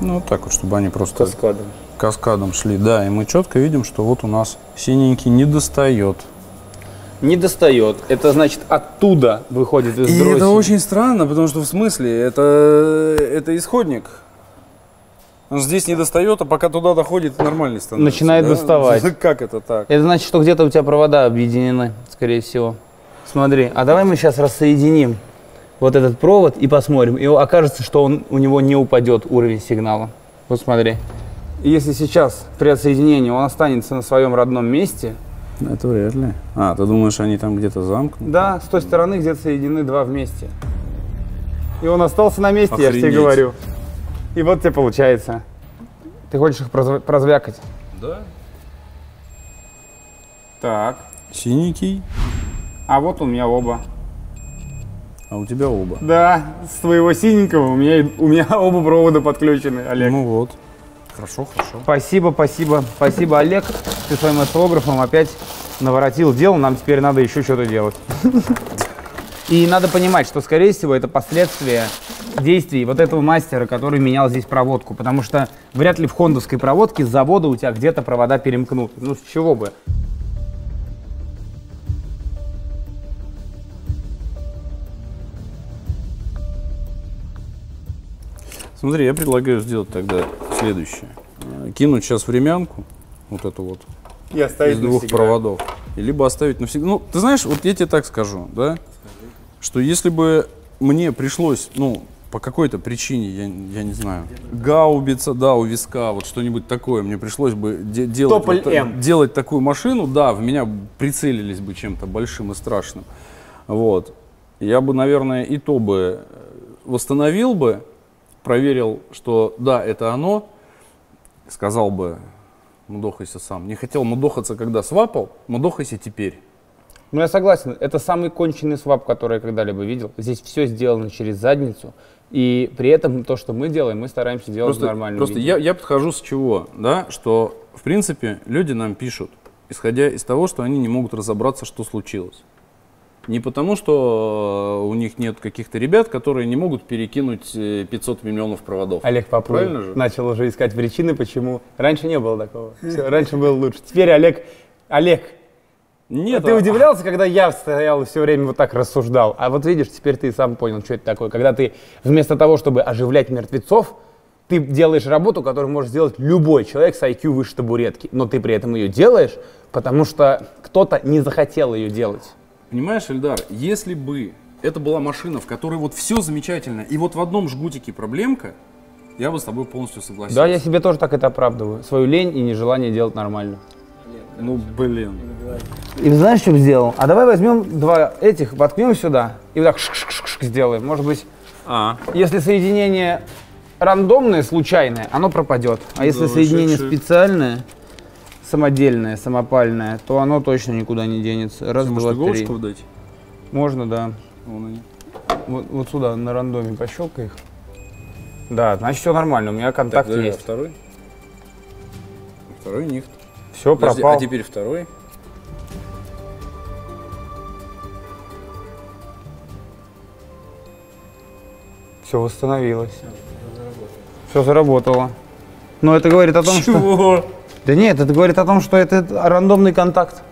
Ну, вот так вот, чтобы они просто
Каскадом.
каскадом шли. Да, и мы четко видим, что вот у нас синенький не достает.
Не достает. Это значит оттуда выходит из
И
дросселя.
это очень странно, потому что в смысле, это, это исходник. Он здесь не достает, а пока туда доходит, нормальный становится.
Начинает
да?
доставать.
Как это так?
Это значит, что где-то у тебя провода объединены, скорее всего. Смотри, а давай мы сейчас рассоединим вот этот провод и посмотрим. И окажется, что он, у него не упадет уровень сигнала. Вот смотри. Если сейчас при отсоединении он останется на своем родном месте,
Это вряд ли. А, ты думаешь, они там где-то замкнуты?
да, с той стороны где-то соединены два вместе. И он остался на месте, я же тебе
Охренеть.
говорю. И вот тебе получается. Ты хочешь их прозв- прозвякать?
Да.
Так.
Синенький,
А вот у меня оба.
а у тебя оба.
Да, с твоего синенького у меня, у меня оба провода подключены, Олег.
Ну вот. Хорошо, хорошо.
Спасибо, спасибо, спасибо, Олег. Ты своим осциллографом опять наворотил дел, нам теперь надо еще что-то делать. И надо понимать, что, скорее всего, это последствия действий вот этого мастера, который менял здесь проводку. Потому что вряд ли в хондовской проводке с завода у тебя где-то провода перемкнуты. Ну, с чего бы?
Смотри, я предлагаю сделать тогда следующее. Э, Кинуть сейчас времянку, вот эту вот,
И оставить
из двух проводов. И либо оставить навсегда. Ну, ты знаешь, вот я тебе так скажу, да, что если бы мне пришлось, ну, по какой-то причине, я, я не знаю, гаубица, да, у виска, вот что-нибудь такое, мне пришлось бы де- делать,
Тополь
вот
М.
делать такую машину, да, в меня прицелились бы чем-то большим и страшным. Вот. Я бы, наверное, и то бы э, восстановил бы, проверил, что да, это оно, сказал бы, мудохайся сам. Не хотел мудохаться, когда свапал, мудохайся теперь.
Ну, я согласен, это самый конченый свап, который я когда-либо видел. Здесь все сделано через задницу. И при этом то, что мы делаем, мы стараемся делать
Просто,
нормально.
просто я, я подхожу с чего, да, что, в принципе, люди нам пишут, исходя из того, что они не могут разобраться, что случилось. Не потому, что э, у них нет каких-то ребят, которые не могут перекинуть э, 500 миллионов проводов.
Олег Попов начал уже искать причины, почему. Раньше не было такого. Всё, раньше было лучше. Теперь Олег, Олег,
Нет,
ты
а-
удивлялся, когда я стоял и все время вот так рассуждал. А вот видишь, теперь ты сам понял, что это такое. Когда ты вместо того, чтобы оживлять мертвецов, ты делаешь работу, которую может сделать любой человек с IQ выше табуретки. Но ты при этом ее делаешь, потому что кто-то не захотел ее делать.
Понимаешь, Эльдар, если бы это была машина, в которой вот все замечательно, и вот в одном жгутике проблемка, я бы с тобой полностью согласился.
Да, я себе тоже так это оправдываю. Свою лень и нежелание делать нормально.
Ну, блин.
И знаешь, что сделал? А давай возьмем два этих, воткнем сюда и вот так шк-шк-шк сделаем. Может быть,
А,
если соединение рандомное, случайное, оно пропадет. А если
Да,
соединение
шик-шик.
специальное, самодельное, самопальное, то оно точно никуда не денется. Раз,
может,
два, три.
вдать?
Можно, да.
Вон они.
Вот, вот сюда, на рандоме пощелкай их. Да, значит все нормально, у меня контакт
Так, да,
есть.
второй. Второй нихт.
Все,
Подожди,
пропал.
а теперь второй.
Все восстановилось. Все заработало. Но это говорит о том, что... Да нет, это говорит о том, что это рандомный контакт,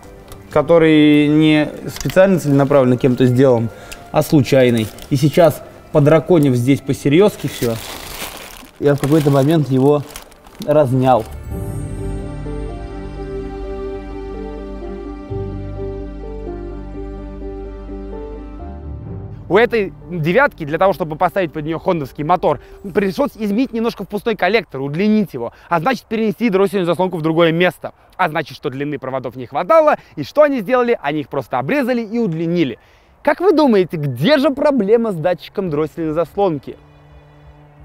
который не специально целенаправленно кем-то сделан, а случайный. И сейчас, подраконив здесь по-серьезки все, я в какой-то момент его разнял. У этой девятки, для того, чтобы поставить под нее хондовский мотор, пришлось изменить немножко впускной коллектор, удлинить его, а значит перенести дроссельную заслонку в другое место. А значит, что длины проводов не хватало, и что они сделали? Они их просто обрезали и удлинили. Как вы думаете, где же проблема с датчиком дроссельной заслонки?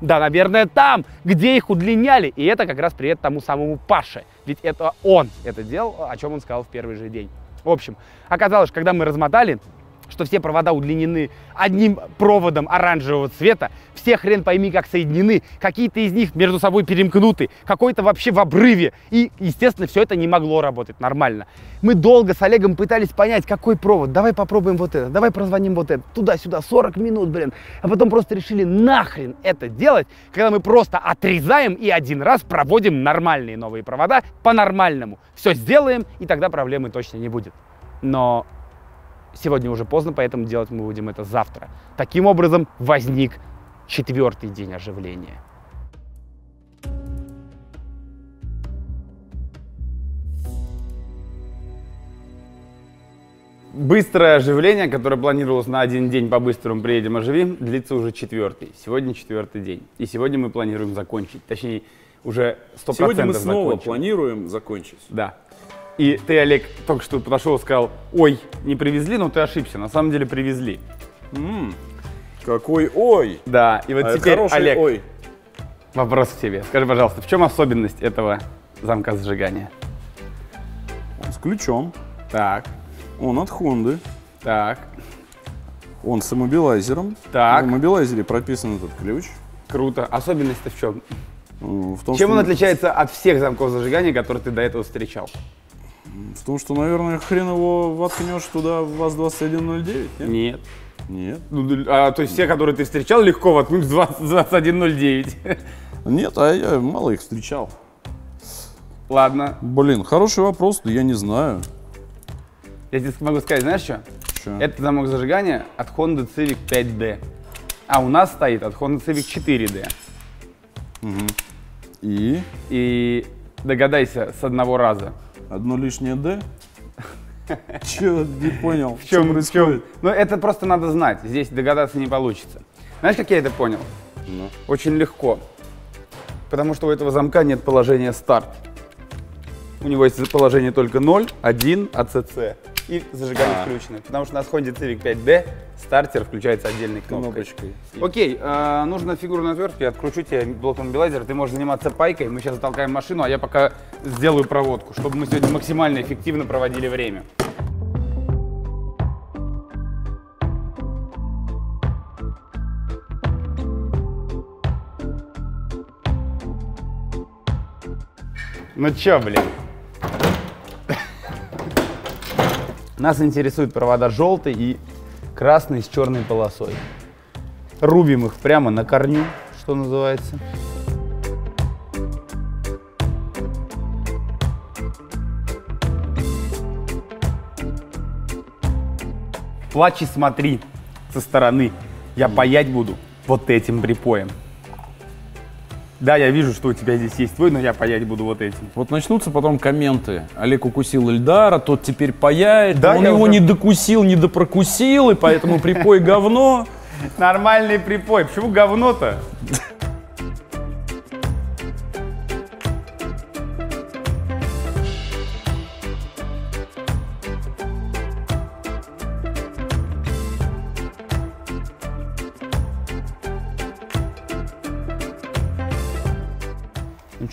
Да, наверное, там, где их удлиняли. И это как раз привет тому самому Паше. Ведь это он это делал, о чем он сказал в первый же день. В общем, оказалось, когда мы размотали, что все провода удлинены одним проводом оранжевого цвета, все хрен пойми как соединены, какие-то из них между собой перемкнуты, какой-то вообще в обрыве. И, естественно, все это не могло работать нормально. Мы долго с Олегом пытались понять, какой провод, давай попробуем вот это, давай прозвоним вот это, туда-сюда, 40 минут, блин. А потом просто решили нахрен это делать, когда мы просто отрезаем и один раз проводим нормальные новые провода по-нормальному. Все сделаем, и тогда проблемы точно не будет. Но Сегодня уже поздно, поэтому делать мы будем это завтра. Таким образом возник четвертый день оживления. Быстрое оживление, которое планировалось на один день по-быстрому приедем оживим, длится уже четвертый. Сегодня четвертый день. И сегодня мы планируем закончить. Точнее, уже 100%
Сегодня мы снова
закончим.
планируем закончить.
Да. И ты, Олег, только что подошел и сказал, ой, не привезли, но ты ошибся. На самом деле привезли.
М, Какой ой!
Да, и вот
А
теперь, Олег,
ой.
вопрос к тебе. Скажи, пожалуйста, в чем особенность этого замка зажигания?
Он с ключом.
Так,
Он от Хонды.
так,
Он с иммобилайзером.
Так.
В иммобилайзере прописан этот ключ.
круто. Особенность-то в чем?
В том,
Чем он отличается от всех замков зажигания, которые ты до этого встречал?
В том, что, наверное, хрен его воткнешь туда в ВАЗ-2109, нет?
Нет.
Нет.
Ну, а, то есть все, которые ты встречал, легко воткнуть в 20 2109.
Нет, а я мало их встречал.
Ладно,
Блин, хороший вопрос, да я не знаю.
я тебе могу сказать, знаешь что?
Чё?
Это замок зажигания от Honda Civic 5D. А у нас стоит от Honda Civic 4D.
И
И догадайся с одного раза.
Одно лишнее «Д»? Чё, не понял,
В чем,
что происходит?
Ну, это просто надо знать. Здесь догадаться не получится. Знаешь, как я это понял?
Ну.
Очень легко. Потому что у этого замка нет положения старт. У него есть положение только 0, 1, АЦЦ. И зажигание
А.
включено. Потому что на Honda Civic 5D стартер включается отдельной кнопкой.
Кнопочкой.
Окей, э, нужно фигурную отвертку, я откручу тебе блок мобилайзера, ты можешь заниматься пайкой, мы сейчас затолкаем машину, а я пока сделаю проводку, чтобы мы сегодня максимально эффективно проводили время. Ну чё, блин? Нас интересуют провода желтый и красный с черной полосой. Рубим их прямо на корню, что называется. Плачь и смотри со стороны. Я паять буду вот этим припоем. Да, я вижу, что у тебя здесь есть твой, но я паять буду вот этим.
Вот начнутся потом комменты. Олег укусил Эльдара, тот теперь паяет,
Да,
он его
уже-
не докусил, не допрокусил, и поэтому припой говно.
Нормальный припой. Почему говно-то?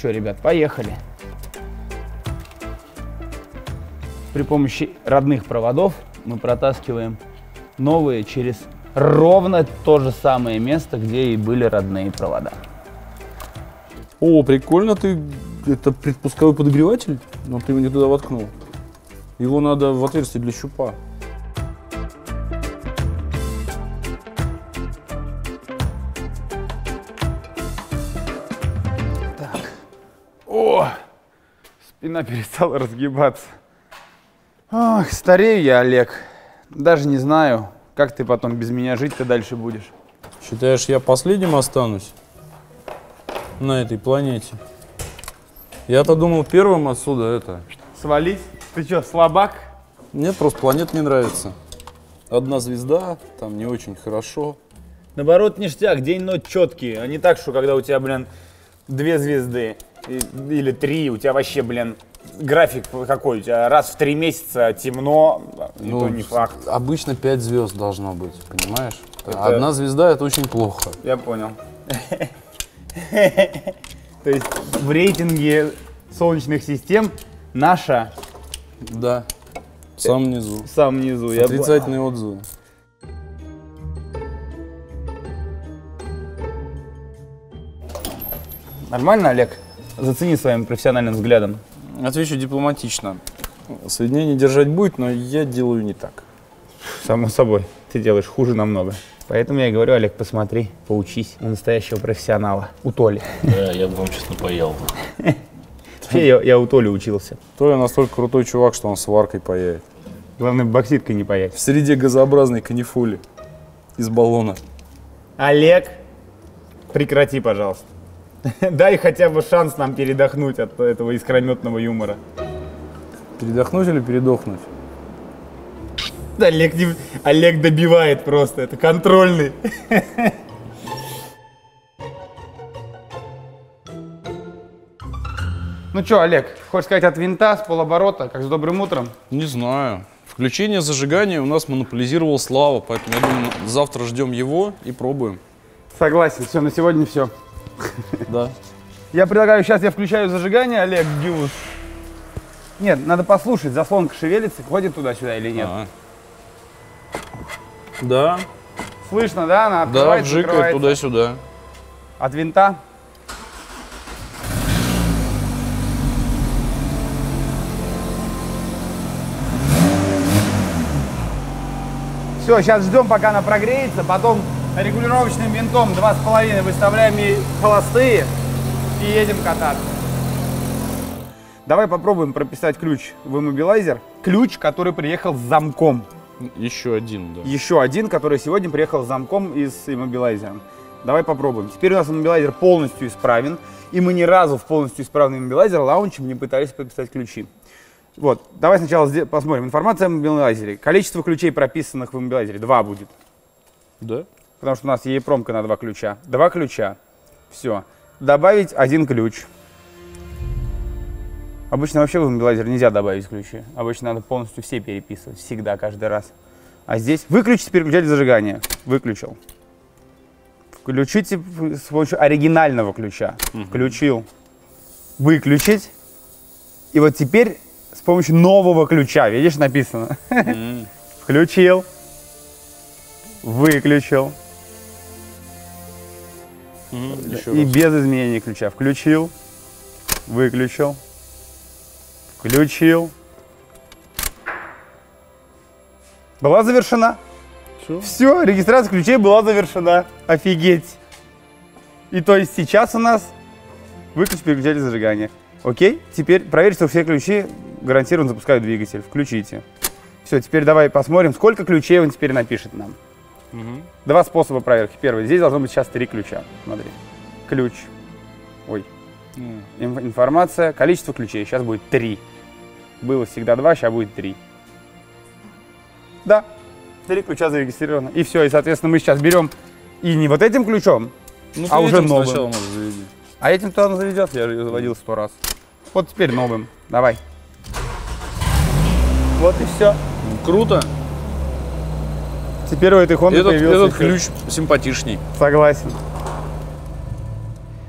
Что, ребят, поехали. При помощи родных проводов мы протаскиваем новые через ровно то же самое место, где и были родные провода.
О, прикольно ты, это предпусковой подогреватель, но ты его не туда воткнул. Его надо в отверстие для щупа.
Спина перестала разгибаться. Ох, старею я, Олег. Даже не знаю, как ты потом без меня жить-то дальше будешь.
Считаешь, я последним останусь на этой планете? Я-то думал первым отсюда это.
Свалить? Ты что, слабак?
Нет, просто планета не нравится. Одна звезда, там не очень хорошо.
Наоборот, ништяк, день-ночь четкий, а не так, что когда у тебя, блин, две звезды или три, у тебя вообще, блин, график какой, у тебя раз в три месяца темно, и то не факт.
Ну, Обычно 5 звезд должно быть, понимаешь? Одна звезда это очень плохо.
Я понял. То есть в рейтинге солнечных систем наша
Да. В самом низу.
в самом низу. Я
Отрицательные отзывы.
Нормально, Олег? Зацени своим профессиональным взглядом.
Отвечу дипломатично. Соединение держать будет, но я делаю не так.
Само собой, ты делаешь хуже намного. Поэтому я и говорю, Олег, посмотри, поучись у настоящего профессионала, у Толи.
Да, я бы вам честно поел.
Вообще, я, я у Толи учился.
Толя настолько крутой чувак, что он сваркой паяет.
Главное, бокситкой не паять.
В среде газообразной канифоли из баллона.
Олег, прекрати, пожалуйста. Дай хотя бы шанс нам передохнуть от этого искрометного юмора.
Передохнуть или передохнуть?
Олег, не- Олег добивает просто, это контрольный. Ну что, Олег, хочешь сказать от винта с полоборота, как с добрым утром?
Не знаю. Включение зажигания у нас монополизировал Слава, поэтому я думаю, завтра ждем его и пробуем.
Согласен, все, на сегодня все.
Да.
Я предлагаю, сейчас я включаю зажигание, Олег Гюс. Нет, надо послушать, заслонка шевелится, ходит туда-сюда или нет.
А. Да,
Слышно, да? Она
да,
открывается,
вжикает
закрывается.
туда-сюда.
От винта. Все, сейчас ждем, пока она прогреется, потом регулировочным винтом 2,5 выставляем ей холостые и едем кататься. Давай попробуем прописать ключ в иммобилайзер. Ключ, который приехал с замком.
Еще один, да.
Еще один, который сегодня приехал с замком и с иммобилайзером. Давай попробуем. Теперь у нас иммобилайзер полностью исправен. И мы ни разу в полностью исправный иммобилайзер лаунчем не пытались прописать ключи. Вот, давай сначала посмотрим. Информация о иммобилайзере. Количество ключей, прописанных в иммобилайзере, два будет.
Да?
Потому что у нас ей-промка на два ключа. Два ключа. Все. Добавить один ключ. Обычно вообще в иммобилайзер нельзя добавить ключи. Обычно надо полностью все переписывать. Всегда, каждый раз. А здесь выключить переключатель зажигания. Выключил. Включите с помощью оригинального ключа. Включил. Выключить. И вот теперь с помощью нового ключа. Видишь, написано.
М.
Включил. Выключил. И
раз.
без изменения ключа. Включил. Выключил. Включил. Была завершена.
Всё.
Все, регистрация ключей была завершена. Офигеть. И то есть сейчас у нас выключить переключатель зажигания. Окей, теперь проверь, что все ключи гарантированно запускают двигатель. Включите. Все, теперь давай посмотрим, сколько ключей он теперь напишет нам.
Мгм.
Два способа проверки. Первый. Здесь должно быть сейчас три ключа. Смотри. Ключ. Ой.
М.
Инф- информация. Количество ключей. Сейчас будет три. Было всегда два, сейчас будет три. Да. Три ключа зарегистрировано. И все. И, соответственно, мы сейчас берем и не вот этим ключом,
Ну,
А уже
этим
новым. а этим-то он заведет. Я ее заводил сто раз. Вот теперь новым. Давай. Вот и все.
Ну, Круто.
Теперь у этой Honda
Этот,
появился
этот ключ симпатичней.
Согласен.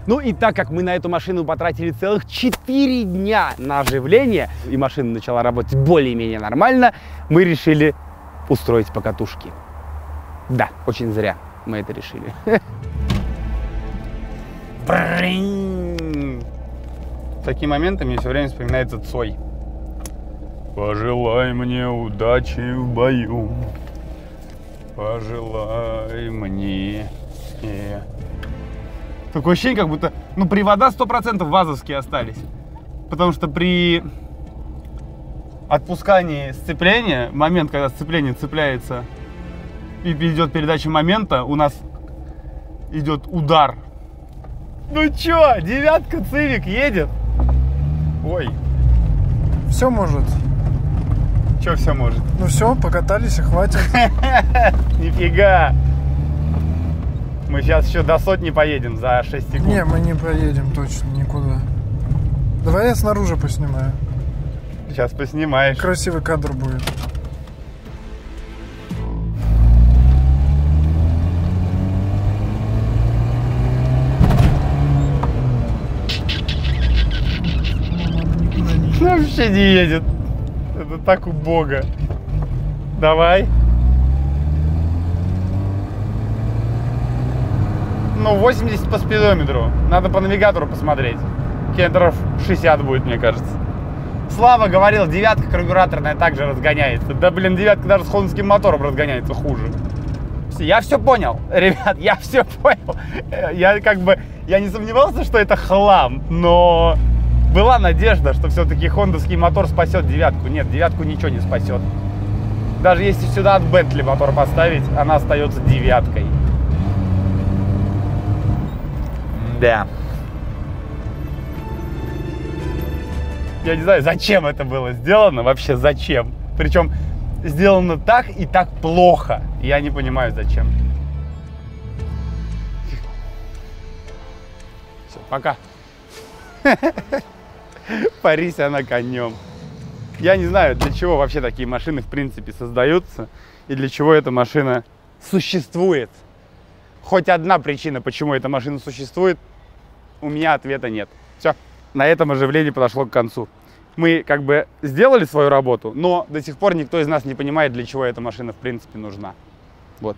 Ну и так как мы на эту машину потратили целых 4 дня на оживление, и машина начала работать более-менее нормально, мы решили устроить покатушки. Да, очень зря мы это решили. В такие моменты мне все время вспоминается Цой. Пожелай мне удачи в бою. Пожелай мне. э». Такое ощущение, как будто, ну, привода 100% вазовские остались. Потому что при отпускании сцепления, момент, когда сцепление цепляется и идет передача момента, у нас идет удар. Ну чё, девятка цивик едет. Ой,
Все может.
Че все может?
Ну все, покатались и хватит.
Нифига. Мы сейчас еще до сотни поедем за 6 секунд.
Не, мы не поедем точно никуда. Давай я снаружи поснимаю.
Сейчас поснимаешь.
Красивый кадр будет.
Ну, вообще не едет. Это так убого. Давай. Ну, 80 по спидометру. Надо по навигатору посмотреть. Километров 60 будет, мне кажется. Слава говорил, девятка карбюраторная также разгоняется. Да, блин, девятка даже с хондским мотором разгоняется хуже. Я все понял, ребят, я все понял. Э, Я как бы, я не сомневался, что это хлам, но была надежда, что все-таки хондовский мотор спасет девятку. Нет, девятку ничего не спасет. Даже если сюда от Бентли мотор поставить, она остается девяткой. Да. Я не знаю, зачем это было сделано, вообще зачем. Причем сделано так и так плохо. Я не понимаю, зачем. Все, пока. Парись она конем. Я не знаю, для чего вообще такие машины в принципе создаются и для чего эта машина существует. Хоть одна причина, почему эта машина существует, у меня ответа нет. Все, на этом оживление подошло к концу. Мы как бы сделали свою работу, но до сих пор никто из нас не понимает, для чего эта машина в принципе нужна. Вот.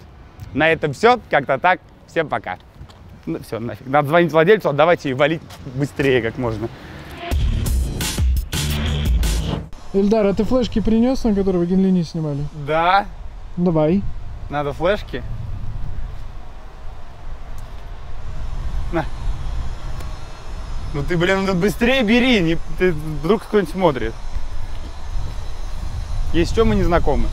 На этом все. Как-то так. Всем пока. Ну, все, нафиг. Надо звонить владельцу, отдавайте и валить быстрее, как можно.
Эльдар, а ты флешки принес, на которые вы генлини снимали?
Да,
Давай.
надо флешки. На. Ну ты, блин, ну быстрее бери, не, ты, вдруг кто-нибудь смотрит. Есть что мы не знакомы.